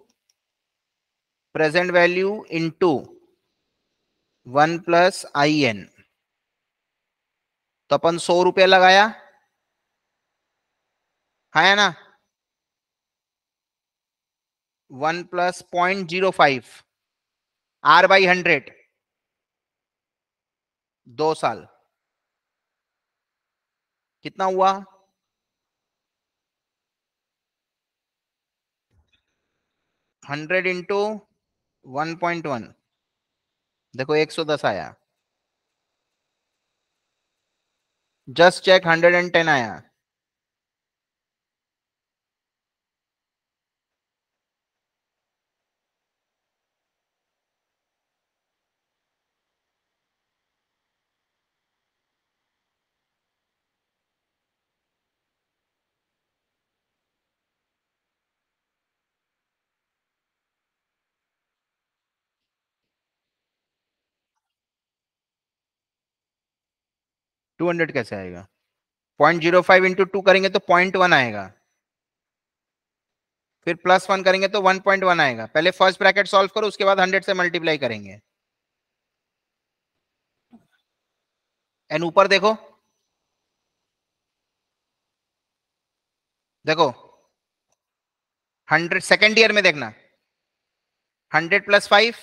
present value into one plus I N तो अपन सौ रुपया लगाया। है ना? One plus point zero five R by hundred दो साल। कितना हुआ? Hundred into one point one. देखो, एक सौ दस आया। Just check, hundred and ten आया। टू हंड्रेड कैसे आएगा? Point zero five into two करेंगे तो पॉइंट वन आएगा। फिर प्लस वन करेंगे तो वन पॉइंट वन आएगा। पहले फ़र्स्ट ब्रैकेट सॉल्व करो, उसके बाद हंड्रेड से मल्टीप्लाई करेंगे। एंड ऊपर देखो। देखो। हंड्रेड सेकेंड ईयर में देखना। Hundred plus five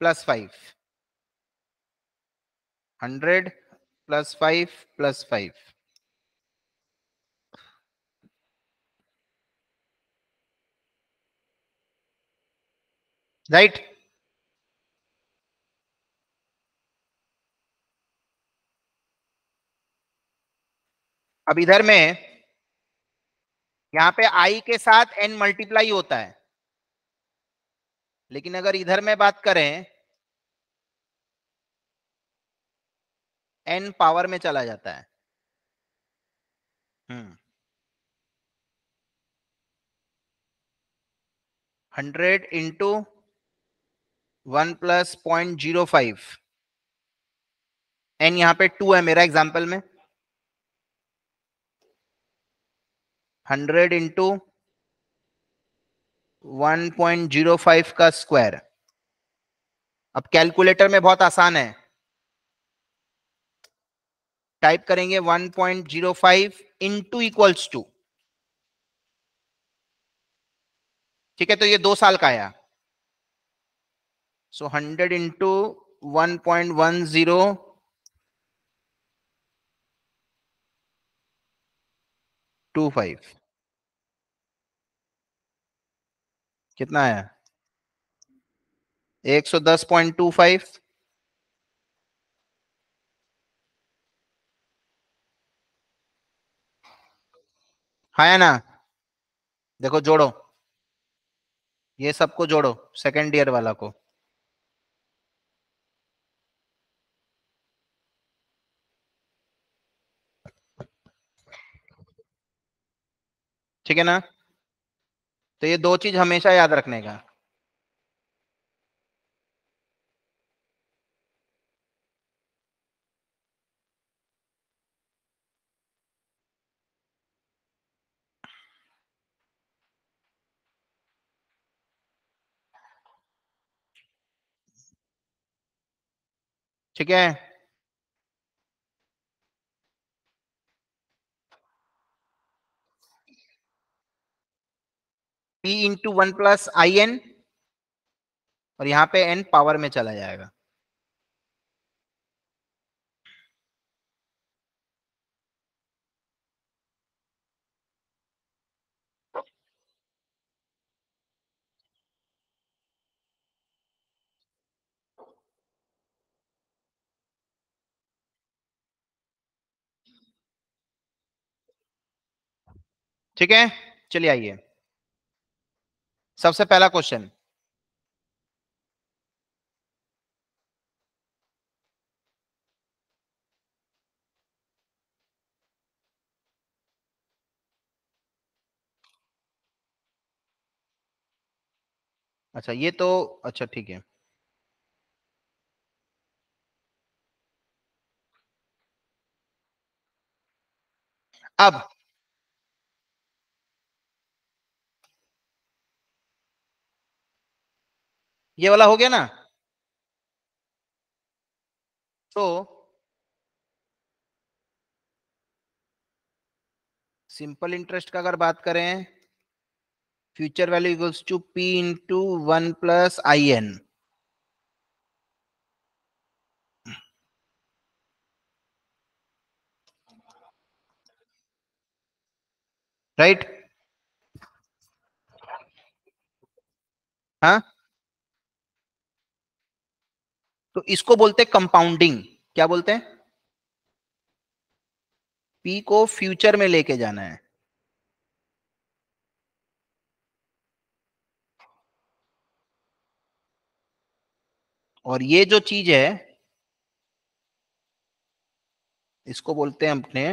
plus five hundred plus five plus five. Right? अब इधर में यहाँ पे आई के साथ एन मल्टीप्लाई होता है। लेकिन अगर इधर में बात करें एन पावर में चला जाता है। हम्म hundred into one plus point zero five. N यहाँ पे टू है मेरा एग्ज़ाम्पल में। Hundred into one point zero five का स्क्वायर। अब कैलकुलेटर में बहुत आसान है। टाइप करेंगे 1.05 point zero five into equals to. ठीक है तो ये दो साल का आया। So hundred into one point one zero two five कितना आया? एक सौ दस पॉइंट टू फाइव। हाँ ना? देखो, जोड़ो। ये सबको जोड़ो सेकेंड ईयर वाला को। ठीक है ना? तो ये दो चीज़ हमेशा याद रखने का। ठीक है? P into one plus I N और यहाँ पे एन पावर में चला जाएगा। ठीक है? चलिए आइए। सबसे पहला क्वेश्चन अच्छा ये तो अच्छा ठीक है। अब ये वाला हो गया ना? तो सिंपल इंटरेस्ट का अगर बात करें, future value equals to P into one plus I N right? हाँ? तो इसको बोलते हैं कंपाउंडिंग क्या बोलते हैं? पी को फ्यूचर में लेके जाना है। और ये जो चीज़ है, इसको बोलते हैं अपने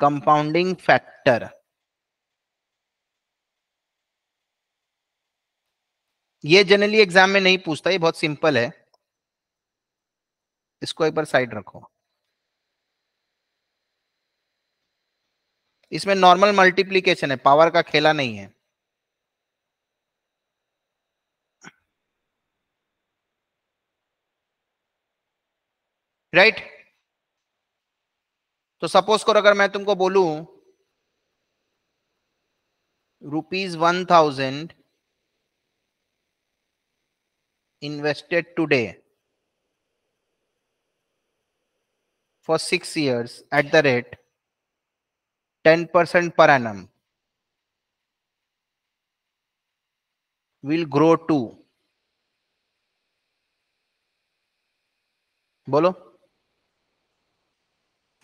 कंपाउंडिंग फैक्टर ये जनरली एग्ज़ाम में नहीं पूछता, ये बहुत सिंपल है। इसको एक बार साइड रखो। इसमें नॉर्मल मल्टीप्लीकेशन है पावर का खेला नहीं है। Right right? तो सपोज़ करो, अगर मैं तुमको बोलू rupees one thousand invested today for six years at the rate 10% per annum will grow to. बोलो।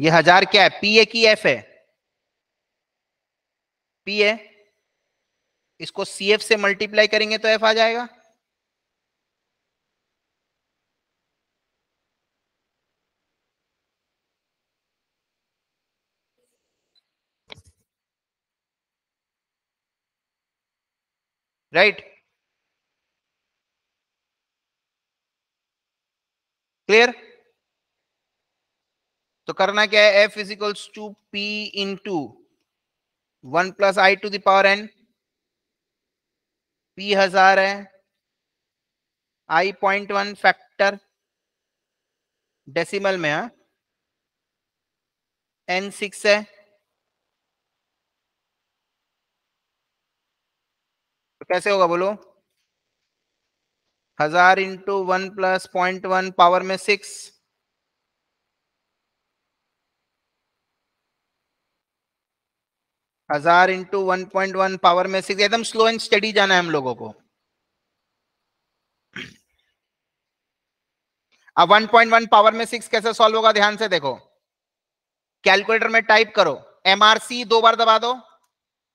ये हज़ार क्या है? पी ए की एफ़ है। पी ए इसको सी से मल्टीप्लाई करेंगे तो एफ़ आ जाएगा। राइट क्लियर तो करना क्या है? F equals to P into one plus I to the power N P हज़ार है। I point one factor decimal में, हा। एन सिक्स है। तो कैसे होगा बोलो? हज़ार into one plus point one power में सिक्स हज़ार into one point one power में सिक्स एकदम स्लो एंड स्टडी जाना है हम लोगों को। अब वन पॉइंट वन पावर में सिक्स कैसे सॉल्व होगा? ध्यान से देखो। कैलकुलेटर में टाइप करो। एमआरसी दो बार दबा दो।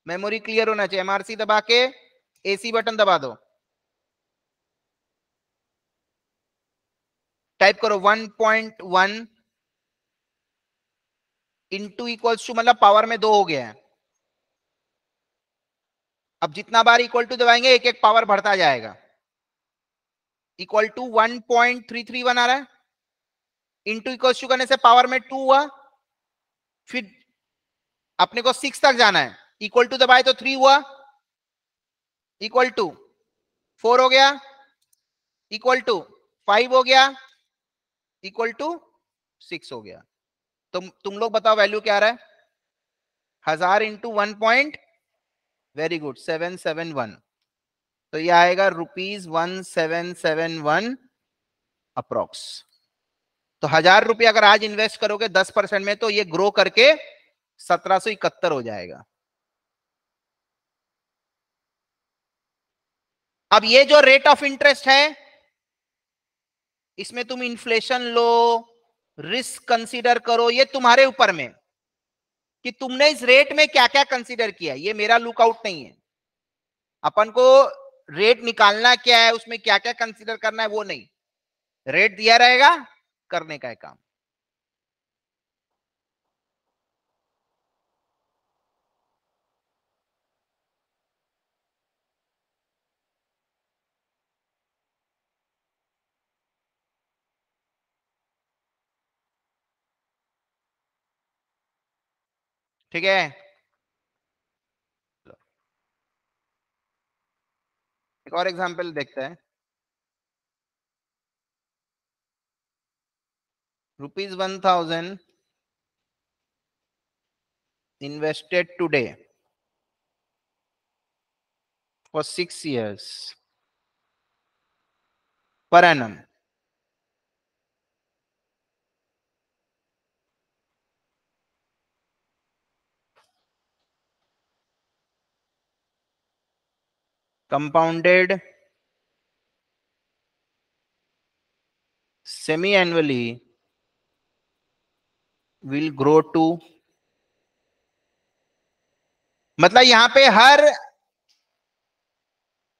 मेमोरी क्लियर होना चाहिए। एमआरसी दबा के एसी बटन दबा दो। टाइप करो 1.1 पॉइंट इंटू इक्वल्स टू मतलब पावर में दो हो गया है। अब जितना बार इक्वल टू दबाएँगे एक एक पावर बढ़ता जाएगा। Equal to one point three three one आ रहा है। इंटू इक्वल टू करने से पावर में टू हुआ। फिर अपने को सिक्स तक जाना है। इक्वल टू दबाए तो थ्री हुआ। इक्वल टू फोर हो गया, इक्वल टू फाइव हो गया, इक्वल टू सिक्स हो गया। तुम तुम लोग बताओ वैल्यू क्या आ रहा है? हज़ार into one point very good seven seven one तो ये आएगा rupees one seven seven one approx तो हज़ार रुपये अगर आज इन्वेस्ट करोगे दस परसेंट में तो ये ग्रो करके सत्रह सो इकहत्तर हो जाएगा। अब ये जो रेट ऑफ़ इंटरेस्ट है, इसमें तुम इन्फ्लेशन लो रिस्क कंसीडर करो, ये तुम्हारे ऊपर में। कि तुमने इस रेट में क्या क्या कंसीडर किया ये मेरा लुकआउट नहीं है। अपन को रेट निकालना क्या है, उसमें क्या क्या कंसीडर करना है, वो नहीं। रेट दिया रहेगा, करने का है काम। ठीक है? एक और एग्जांपल देखते हैं। Rupees one thousand invested today for six years per annum compounded semi annually will grow to मतलब यहाँ पे हर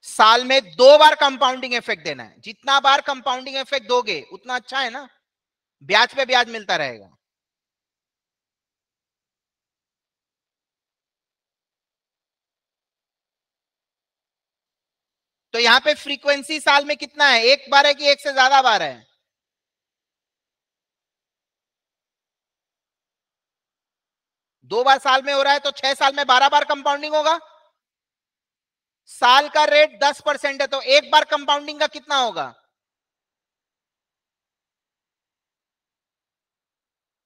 साल में दो बार कंपाउंडिंग इफ़ेक्ट देना है। जितना बार कंपाउंडिंग इफ़ेक्ट दोगे, उतना अच्छा है ना? ब्याज पे ब्याज मिलता रहेगा। तो यहाँ पे फ्रीक्वेंसी साल में कितना है? एक बार है कि एक से ज़्यादा बार है? दो बार साल में हो रहा है तो छह साल में बारह बार कंपाउंडिंग होगा। साल का रेट दस परसेंट है तो एक बार कंपाउंडिंग का कितना होगा?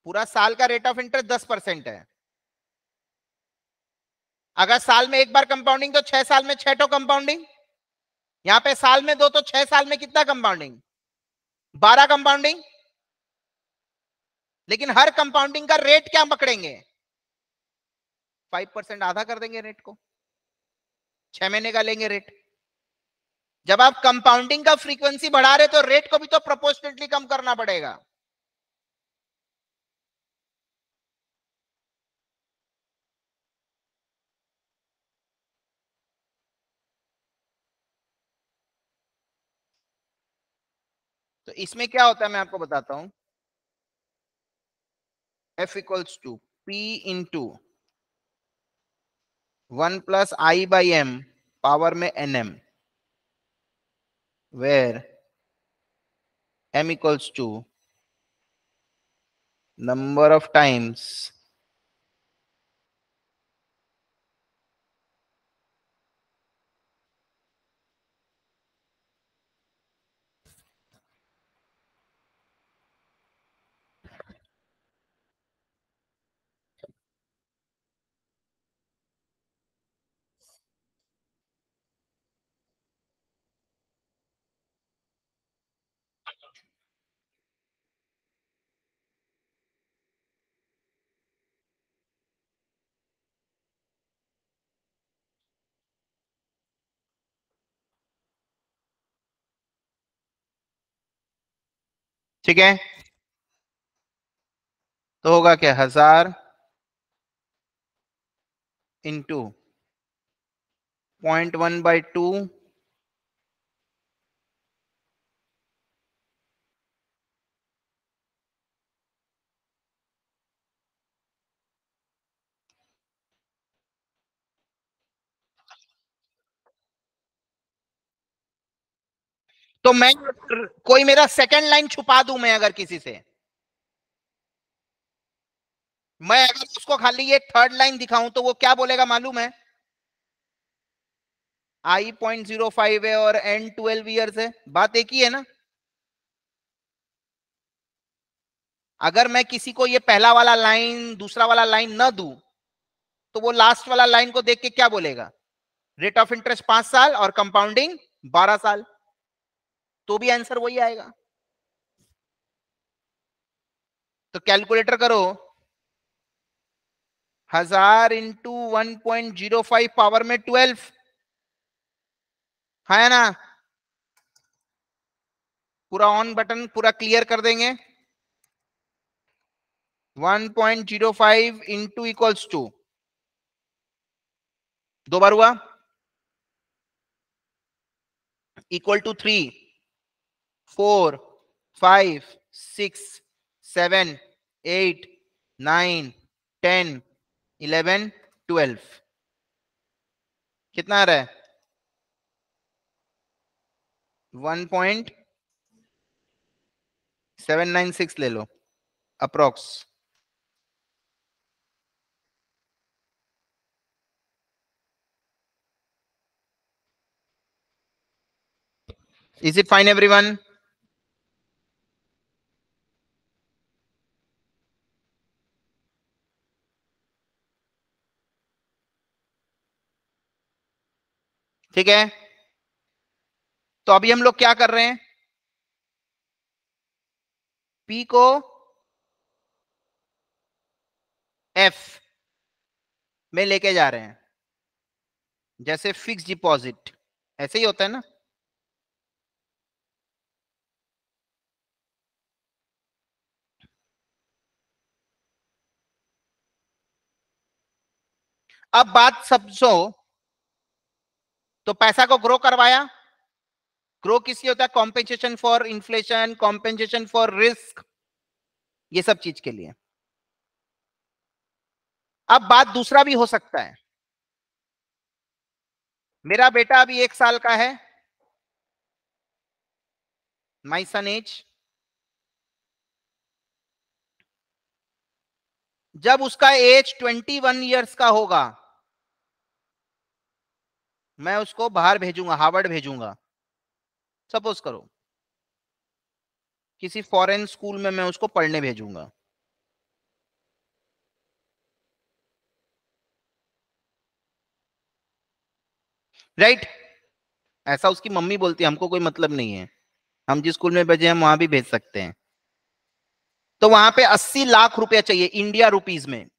पूरा साल का रेट ऑफ़ इंटरेस्ट दस परसेंट है। अगर साल में एक बार कंपाउंडिंग तो छह साल में छह टो कंपाउंडिंग यहाँ पे साल में दो तो छह साल में कितना कंपाउंडिंग बारह कंपाउंडिंग लेकिन हर कंपाउंडिंग का रेट क्या पकड़ेंगे? फाइव परसेंट आधा कर देंगे रेट को। छह महीने का लेंगे रेट जब आप कंपाउंडिंग का फ्रीक्वेंसी बढ़ा रहे तो रेट को भी तो प्रोपोर्शनेटली कम करना पड़ेगा। तो इसमें क्या होता है, मैं आपको बताता हूँ। F equals to P into one plus I by M power में N M where M equals to number of times ठीक है? तो होगा क्या? हज़ार into point one by two तो मैं कोई मेरा सेकंड लाइन छुपा दूँ मैं अगर किसी से? मैं अगर उसको खाली ये थर्ड लाइन दिखाऊँ तो वो क्या बोलेगा मालूम है? आई पॉइंट ज़ीरो फाइव है और एन ट्वेल्व ईयर्स है। बात एक ही है ना? अगर मैं किसी को ये पहला वाला लाइन दूसरा वाला लाइन ना दू तो वो लास्ट वाला लाइन को देख के क्या बोलेगा? रेट ऑफ़ इंटरेस्ट पाँच साल और कंपाउंडिंग बारह साल। तो भी आंसर वही आएगा। तो कैलकुलेटर करो। हज़ार into one point zero five power में ट्वेल्व है ना? पूरा ऑन बटन पूरा क्लियर कर देंगे। 1.05 इंटू इक्वल्स टू दो बार हुआ। Equal to three four five six seven eight nine ten eleven twelve. कितना आ रहा है? One point seven nine six ले लो approx. Is it fine, everyone? ठीक है? तो अभी हम लोग क्या कर रहे हैं? पी को एफ़ में लेके जा रहे हैं। जैसे फिक्स डिपॉजिट ऐसे ही होता है ना? अब बात समझो तो पैसा को ग्रो करवाया। ग्रो किसी होता है? Compensation for inflation compensation for risk ये सब चीज़ के लिए। अब बात दूसरा भी हो सकता है। मेरा बेटा अभी एक साल का है। माई सन एज जब उसका एज 21 इयर्स का होगा मैं उसको बाहर भेजूँगा, हार्वर्ड भेजूँगा। सपोज़ करो। किसी फॉरेन स्कूल में मैं उसको पढ़ने भेजूँगा। राइट? right? ऐसा उसकी मम्मी बोलती है, हमको कोई मतलब नहीं है। हम जिस स्कूल में भेजे हम वहाँ भी भेज सकते हैं। तो वहाँ पे 80 लाख रुपया चाहिए, इंडिया रुपीज़ में।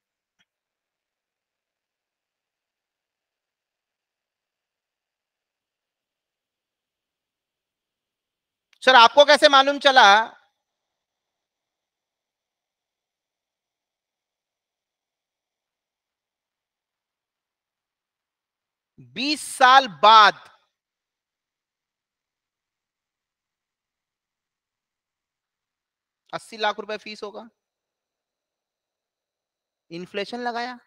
सर, आपको कैसे मालूम चला? बीस साल बाद। अस्सी लाख रुपए फ़ीस होगा। इन्फ्लेशन लगाया।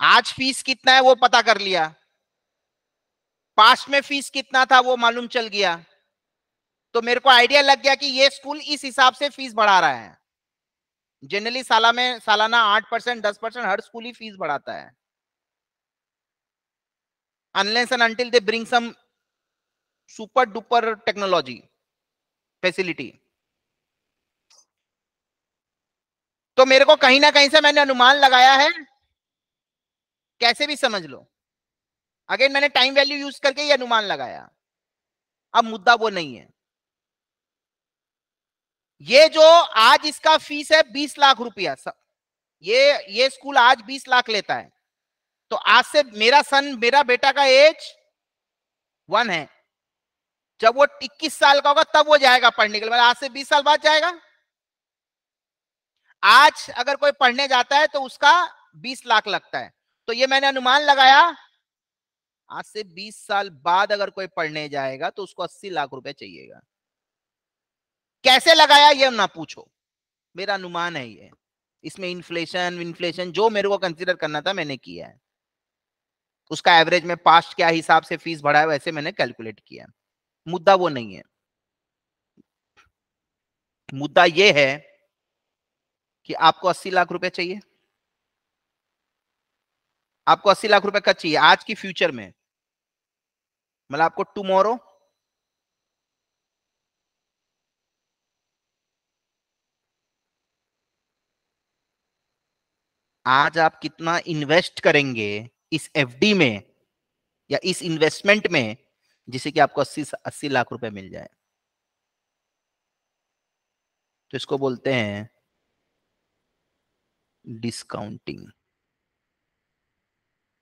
आज फ़ीस कितना है वो पता कर लिया। पास्ट में फ़ीस कितना था वो मालूम चल गया। तो मेरे को आइडिया लग गया कि ये स्कूल इस हिसाब से फ़ीस बढ़ा रहा है। जनरली साला में सालाना आठ परसेंट, दस परसेंट हर स्कूल ही फ़ीस बढ़ाता है। Unless and until they bring some super duper technology facility तो मेरे को कहीं ना कहीं से मैंने अनुमान लगाया है। कैसे भी समझ लो। अगेन मैंने टाइम वैल्यू यूज़ करके ये अनुमान लगाया। अब मुद्दा वो नहीं है। ये जो आज इसका फ़ीस है बीस लाख रुपया ये ये स्कूल आज बीस लाख लेता है। तो आज से मेरा सन मेरा बेटा का एज वन है। जब वो इक्कीस साल का होगा, तब वो जाएगा पढ़ने के लिए। मतलब आज से बीस साल बाद जाएगा। आज अगर कोई पढ़ने जाता है तो उसका बीस लाख लगता है। तो ये मैंने अनुमान लगाया आज से बीस साल बाद अगर कोई पढ़ने जाएगा तो उसको अस्सी लाख रुपए चाहिएगा। कैसे लगाया ये ना पूछो। मेरा अनुमान है ये। इसमें इन्फ्लेशन इन्फ्लेशन जो मेरे को कंसिडर करना था मैंने किया है। उसका एवरेज में पास्ट क्या हिसाब से फ़ीस बढ़ा है वैसे मैंने कैलकुलेट किया मुद्दा वो नहीं है। मुद्दा ये है कि आपको अस्सी लाख रुपए चाहिए। आपको अस्सी लाख रुपए कब चाहिए? आज की फ्यूचर में। मतलब आपको टुमारो आज आप कितना इन्वेस्ट करेंगे इस एफडी में या इस इन्वेस्टमेंट में जिसे कि आपको अस्सी अस्सी लाख रुपए मिल जाए। तो इसको बोलते हैं डिस्काउंटिंग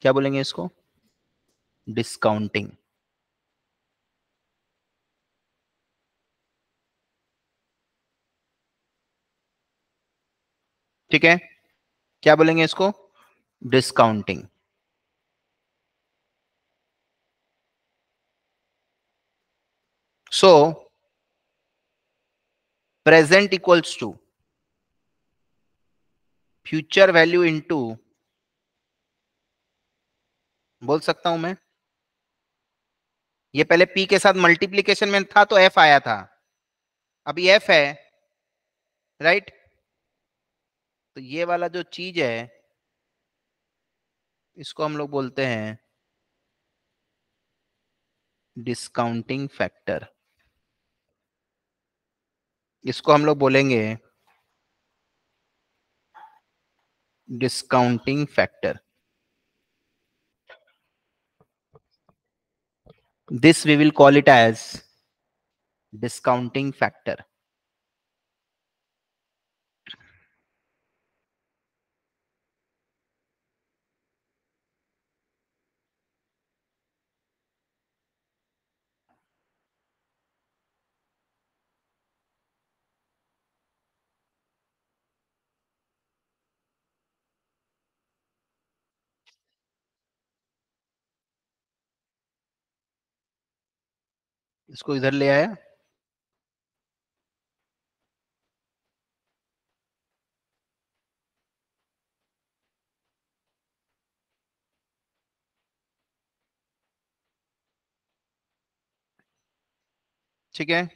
क्या बोलेंगे इसको? डिस्काउंटिंग ठीक है? क्या बोलेंगे इसको? Discounting so present equals to future value into बोल सकता हूँ मैं? ये पहले पी के साथ मल्टीप्लीकेशन में था तो एफ़ आया था। अभी एफ़ है राइट तो ये वाला जो चीज़ है, इसको हम लोग बोलते हैं डिस्काउंटिंग फैक्टर इसको हम लोग बोलेंगे discounting factor this we will call it as discounting factor. इसको इधर ले आया। ठीक है।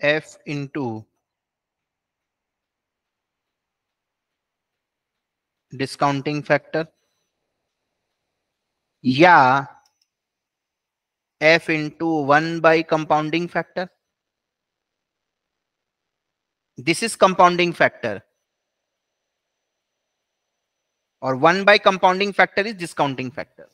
F into discounting factor Yeah, f into 1 by compounding factor. This is compounding factor. Or 1 by compounding factor is discounting factor.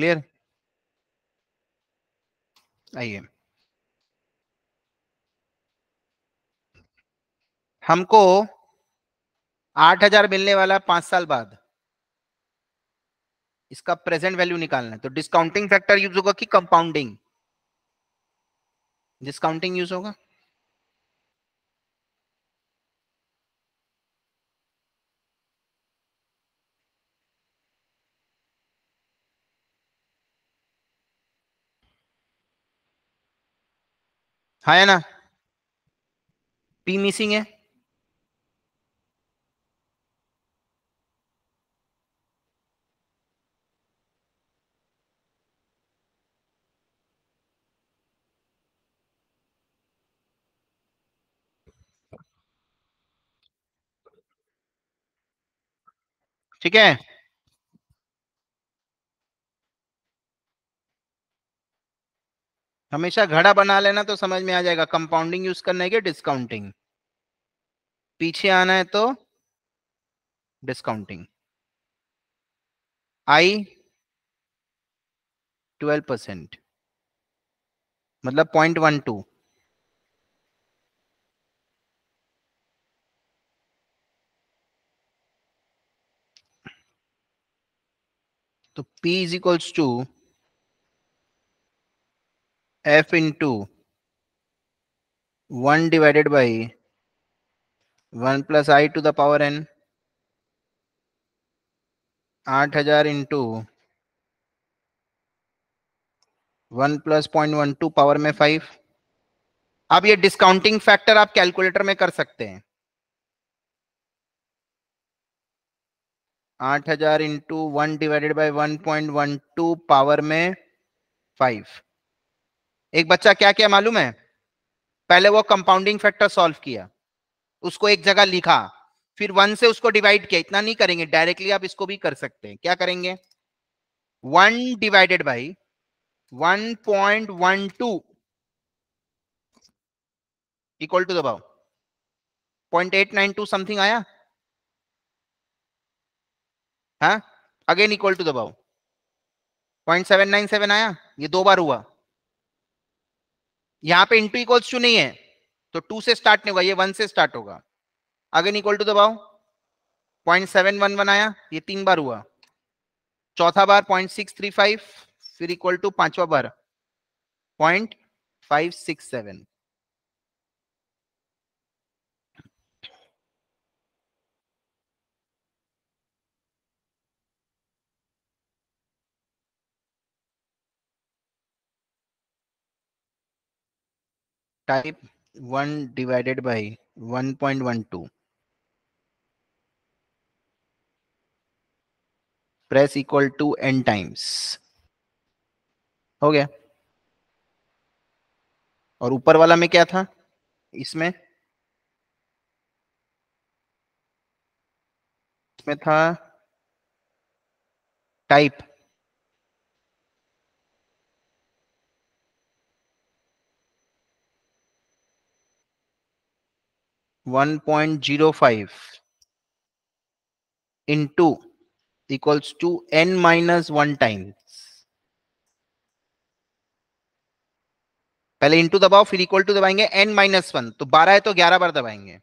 Clear आइए। हमको आठ हज़ार मिलने वाला पाँच साल बाद। इसका प्रेजेंट वैल्यू निकालना है। तो डिस्काउंटिंग फैक्टर यूज़ होगा कि कंपाउंडिंग डिस्काउंटिंग यूज़ होगा? हाँ है ना? पी मिसिंग है? ठीक है? हमेशा घड़ा बना लेना तो समझ में आ जाएगा। कंपाउंडिंग यूज़ करना है कि डिस्काउंटिंग पीछे आना है तो डिस्काउंटिंग आई ट्वेल्व परसेंट मतलब पॉइंट वन टू तो P is equals to F into 1 divided by 1 plus I to the power n, आठ हज़ार into one plus point one two power में फाइव अब ये डिस्काउंटिंग फैक्टर आप कैलकुलेटर में कर सकते हैं। आठ हज़ार into one divided by one point one two power में फाइव एक बच्चा क्या क्या मालूम है? पहले वो कंपाउंडिंग फैक्टर सॉल्व किया। उसको एक जगह लिखा। फिर वन से उसको डिवाइड किया। इतना नहीं करेंगे। डायरेक्टली आप इसको भी कर सकते हैं। क्या करेंगे? One divided by one point one two equal to दबाओ point eight nine two something आया? अगेन इक्वल टू दबाओ पॉइंट सेवन नाइन सेवन आया? ये दो बार हुआ। यहाँ पे इंटू इक्वल्स टू नहीं है तो टू से स्टार्ट नहीं होगा, ये वन से स्टार्ट होगा। अगेन इक्वल टू दबाओ। पॉइंट सेवन वन वन आया, ये तीन बार हुआ। चौथा बार पॉइंट सिक्स थ्री फाइव फिर इक्वल टू पांचवा बार। Point five six seven type 1 divided by 1.12 press equal to n times हो गया और ऊपर वाला में क्या था इसमें इसमें था type one point zero five into equals to N minus one times पहले इंटू दबाओ, फिर इक्वल टू दबाएँगे एन माइनस वन तो बारह है तो ग्यारह बार दबाएँगे।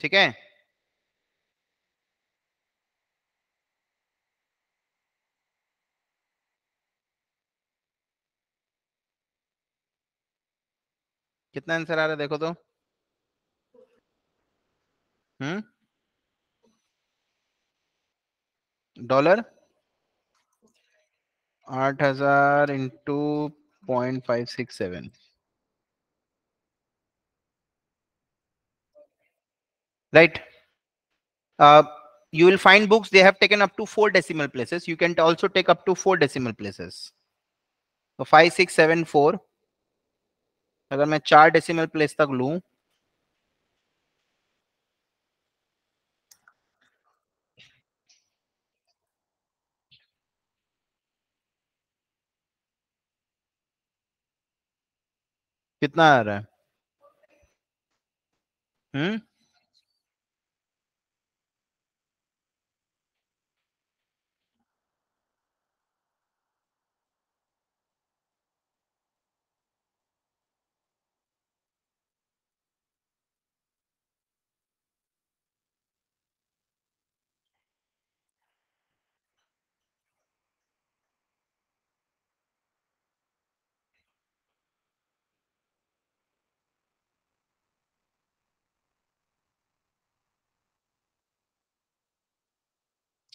ठीक है? कितना आंसर आ रहा है देखो तो हम्म डॉलर आठ हज़ार into point five six seven uh, you will find books they have taken up to four decimal places you can also take up to four decimal places so five six seven four अगर मैं चार decimal place तक लू कितना आ रहा है? हम्म?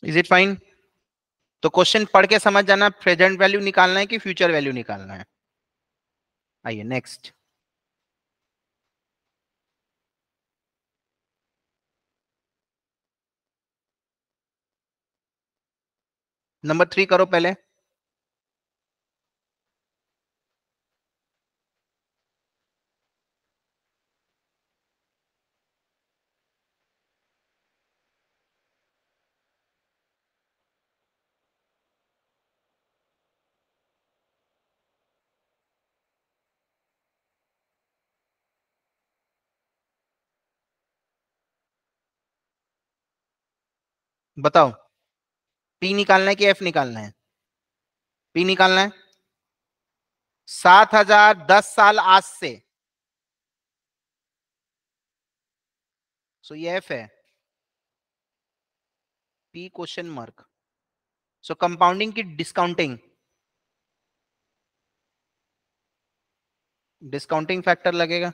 इज़ इट फाइन तो क्वेश्चन पढ़ के समझ जाना प्रेजेंट वैल्यू निकालना है कि फ्यूचर वैल्यू निकालना है? आइए नेक्स्ट नंबर थ्री करो पहले। बताओ। पी निकालना है कि एफ़ निकालना है? पी निकालना है। सात हज़ार दस साल आज से। सो ये एफ़ है। P question mark so compounding की डिस्काउंटिंग डिस्काउंटिंग फैक्टर लगेगा।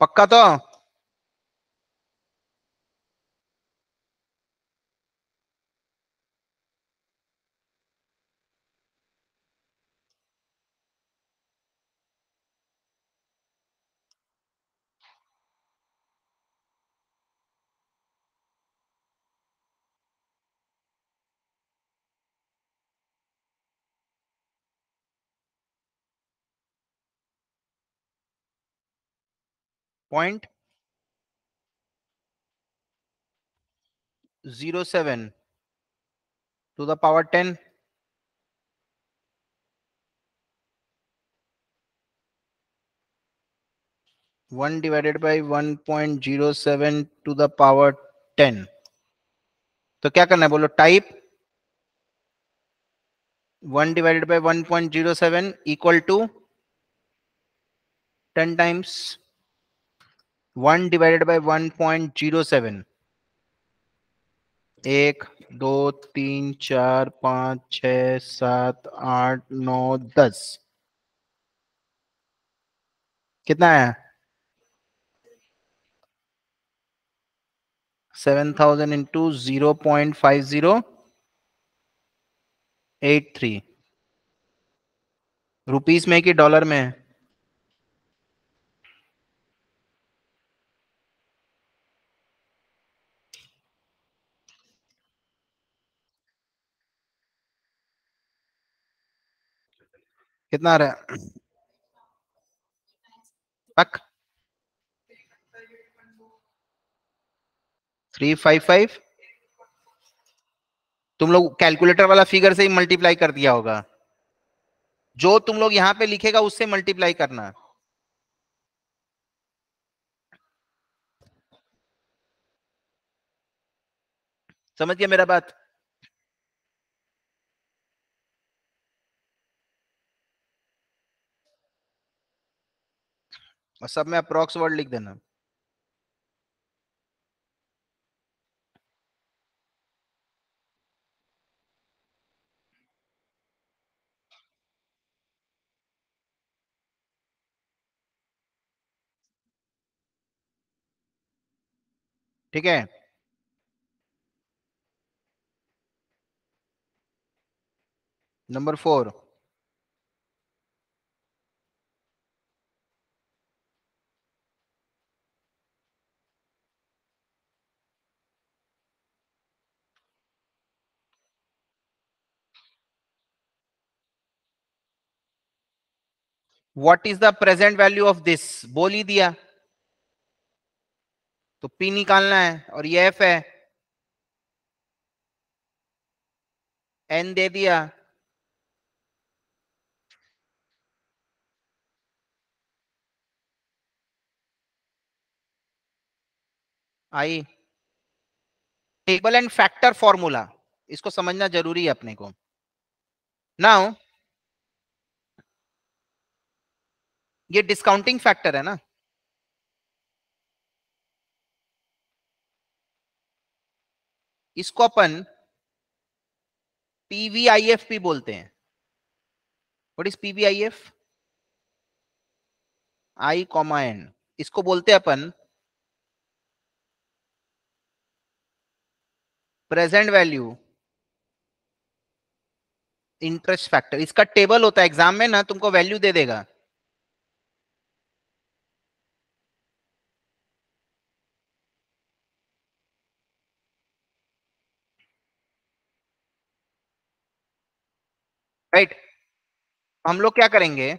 पक्का तो? Point zero seven two the power ten. One divided by one point zero seven two the power ten. तो क्या करना है बोलो, type one divided by one point zero seven equal to ten times one divided by one point zero seven. एक, दो, तीन, चार, पाँच छ सात, आठ, नौ, दस। कितना है? Seven thousand into zero point five zero, eight three. Rupees में कि डॉलर में? है कितना आ रहा है पक थ्री फाइव फाइव तुम लोग कैलकुलेटर वाला फिगर से ही मल्टीप्लाई कर दिया होगा। जो तुम लोग यहाँ पे लिखेगा, उससे मल्टीप्लाई करना। समझ गया मेरा बात? और सब में अप्रोक्स वर्ड लिख देना। ठीक है? Number four. What is the present value of this बोल ही दिया। तो पी निकालना है और ये एफ़ है। एन दे दिया। I. Table and factor formula इसको समझना ज़रूरी है अपने को। नाउ ये डिस्काउंटिंग फैक्टर है ना। इसको अपन पीवीआईएफ भी बोलते हैं। What is PVIF I comma N इसको बोलते हैं अपन प्रेजेंट वैल्यू इंटरेस्ट फैक्टर इसका टेबल होता है एग्ज़ाम में ना, तुमको वैल्यू दे देगा। Right right. हम लोग क्या करेंगे?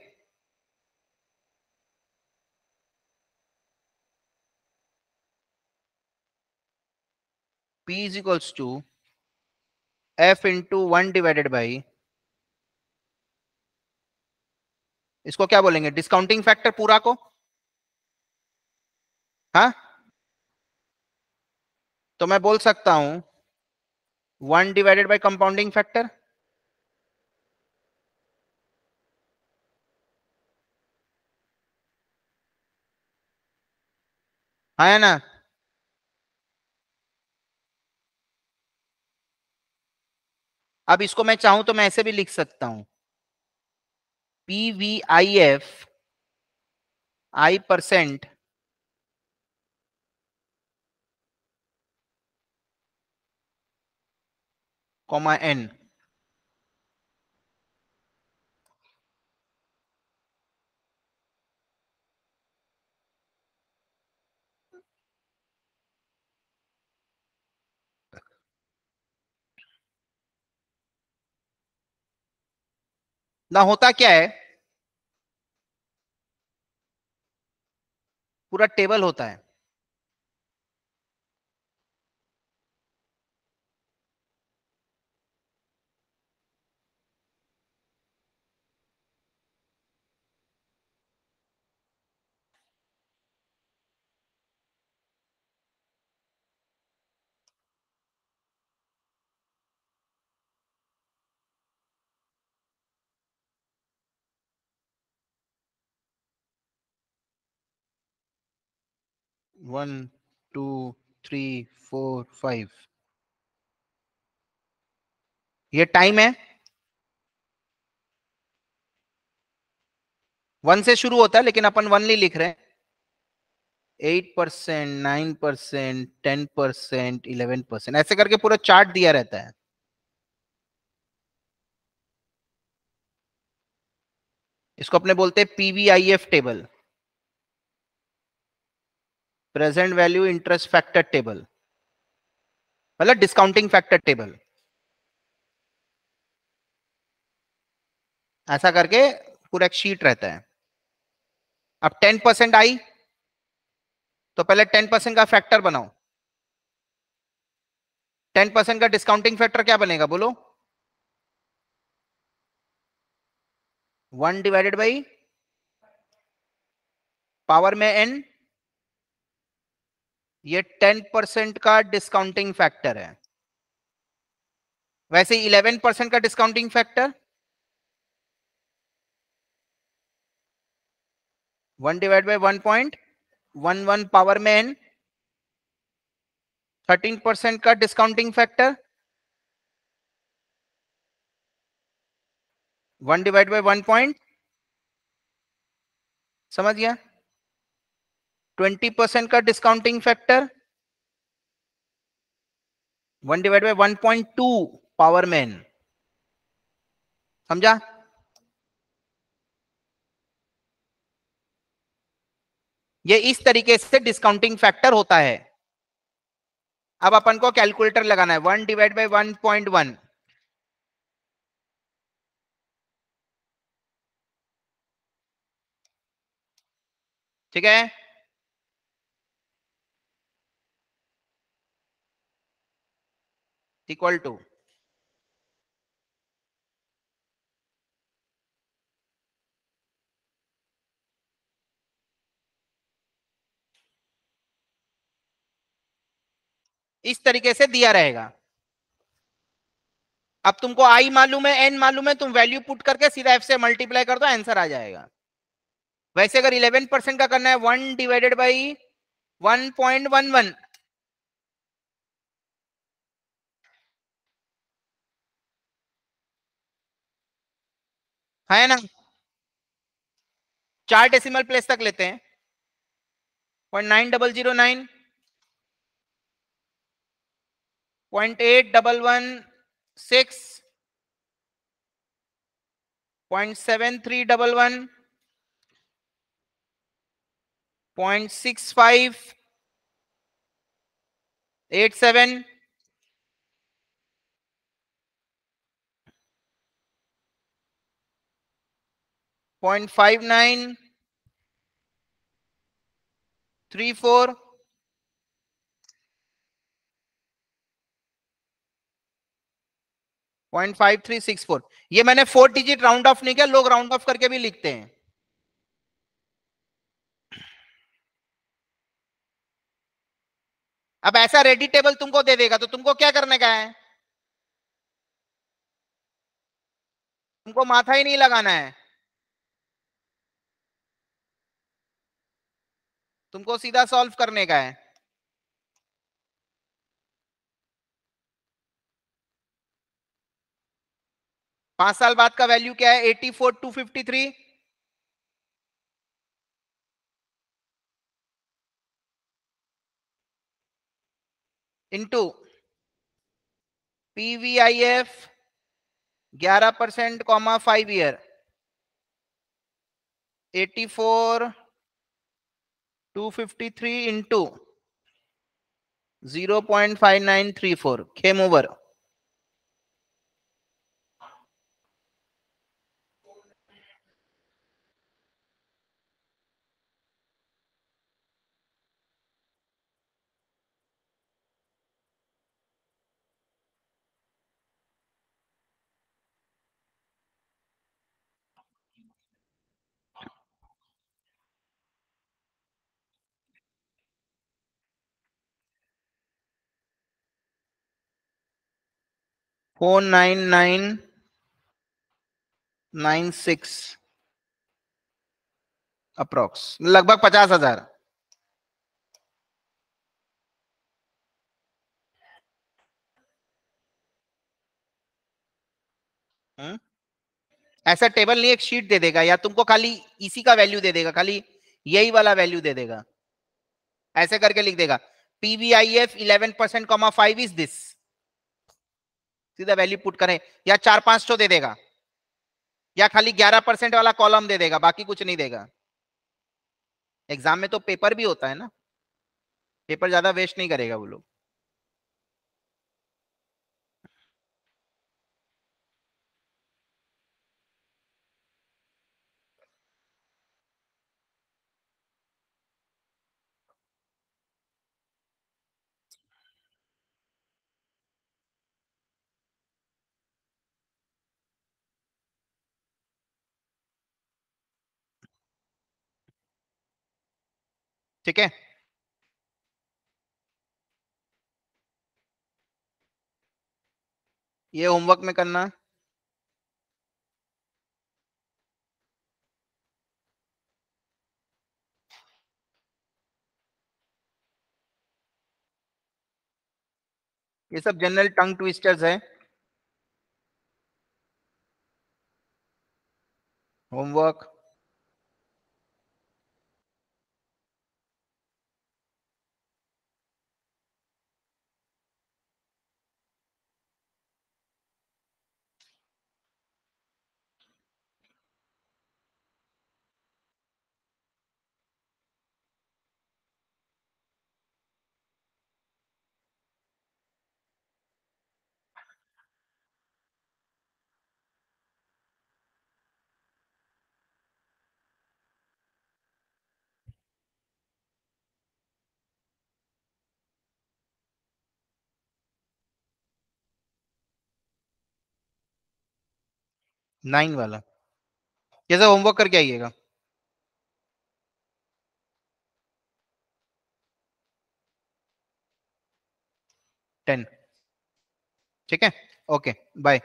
P is equals to F into 1 divided by, इसको क्या बोलेंगे? डिस्काउंटिंग फैक्टर पूरा को? हाँ? तो मैं बोल सकता हूँ one divided by compounding factor है ना? अब इसको मैं चाहूँ तो मैं ऐसे भी लिख सकता हूँ। P V I F I percent comma N ना होता क्या है? पूरा टेबल होता है। One two three four five ये टाइम है। वन से शुरू होता है, लेकिन अपन वन नहीं लिख रहे हैं। Eight percent nine percent ten percent eleven percent ऐसे करके पूरा चार्ट दिया रहता है। इसको अपने बोलते हैं PVIF table present value interest factor table मतलब डिस्काउंटिंग फैक्टर टेबल ऐसा करके पूरा एक शीट रहता है। अब टेन परसेंट आई तो पहले टेन परसेंट का फैक्टर बनाओ। टेन परसेंट का डिस्काउंटिंग फैक्टर क्या बनेगा, बोलो? वन डिवाइडेड बाई पावर में एन ये टेन परसेंट का डिस्काउंटिंग फैक्टर है। वैसे इलेवन परसेंट का discounting factor one divide by one point one one power में एन थर्टीन परसेंट का discounting factor one divide by one point समझ गया? ट्वेंटी परसेंट का discounting factor one divide by one point two power man समझा? ये इस तरीके से डिस्काउंटिंग फैक्टर होता है। अब अपन को कैलकुलेटर लगाना है। One divide by one point one ठीक है? equal to? इस तरीके से दिया रहेगा। अब तुमको आई मालूम है एन मालूम है, तुम वैल्यू पुट करके सीधा एफ़ से मल्टीप्लाई कर दो आंसर आ जाएगा। वैसे अगर 11 परसेंट का करना है वन डिवाइडेड बाई 1.11 है ना? चार डेसिमल प्लेस तक लेते हैं। Point nine double zero nine point eight double one six point seven three double one point six five eight seven point five nine, three four, point five three six four. ये मैंने four digit round of नहीं किया, लोग round of करके भी लिखते हैं। अब ऐसा रेडी टेबल तुमको दे देगा तो तुमको क्या करने का है? तुमको माथा ही नहीं लगाना है। तुमको सीधा सॉल्व करने का है। पाँच साल बाद का वैल्यू क्या है? Eighty four, two fifty three. Into PVIF ग्यारह percent, comma five year. Eighty four two fifty three into zero four nine nine nine six approx, लगभग पचास हज़ार। हम्म? ऐसा टेबल नहीं, एक शीट दे देगा, या तुमको खाली इसी का वैल्यू दे देगा, खाली यही वाला वैल्यू दे देगा। ऐसे करके लिख देगा PVIF eleven percent comma five is this सीधा वैल्यू पुट करें, या चार पाँच सौ दे देगा, या खाली ग्यारह परसेंट वाला कॉलम दे देगा, बाकी कुछ नहीं देगा। एग्ज़ाम में तो पेपर भी होता है ना। पेपर ज़्यादा वेस्ट नहीं करेगा वो लोग। ठीक है? ये होमवर्क में करना। ये सब जनरल टंग ट्विस्टर्स है। होमवर्क नाइन वाला। जैसे होमवर्क करके आइएगा। टेन। ठीक है? Okay bye.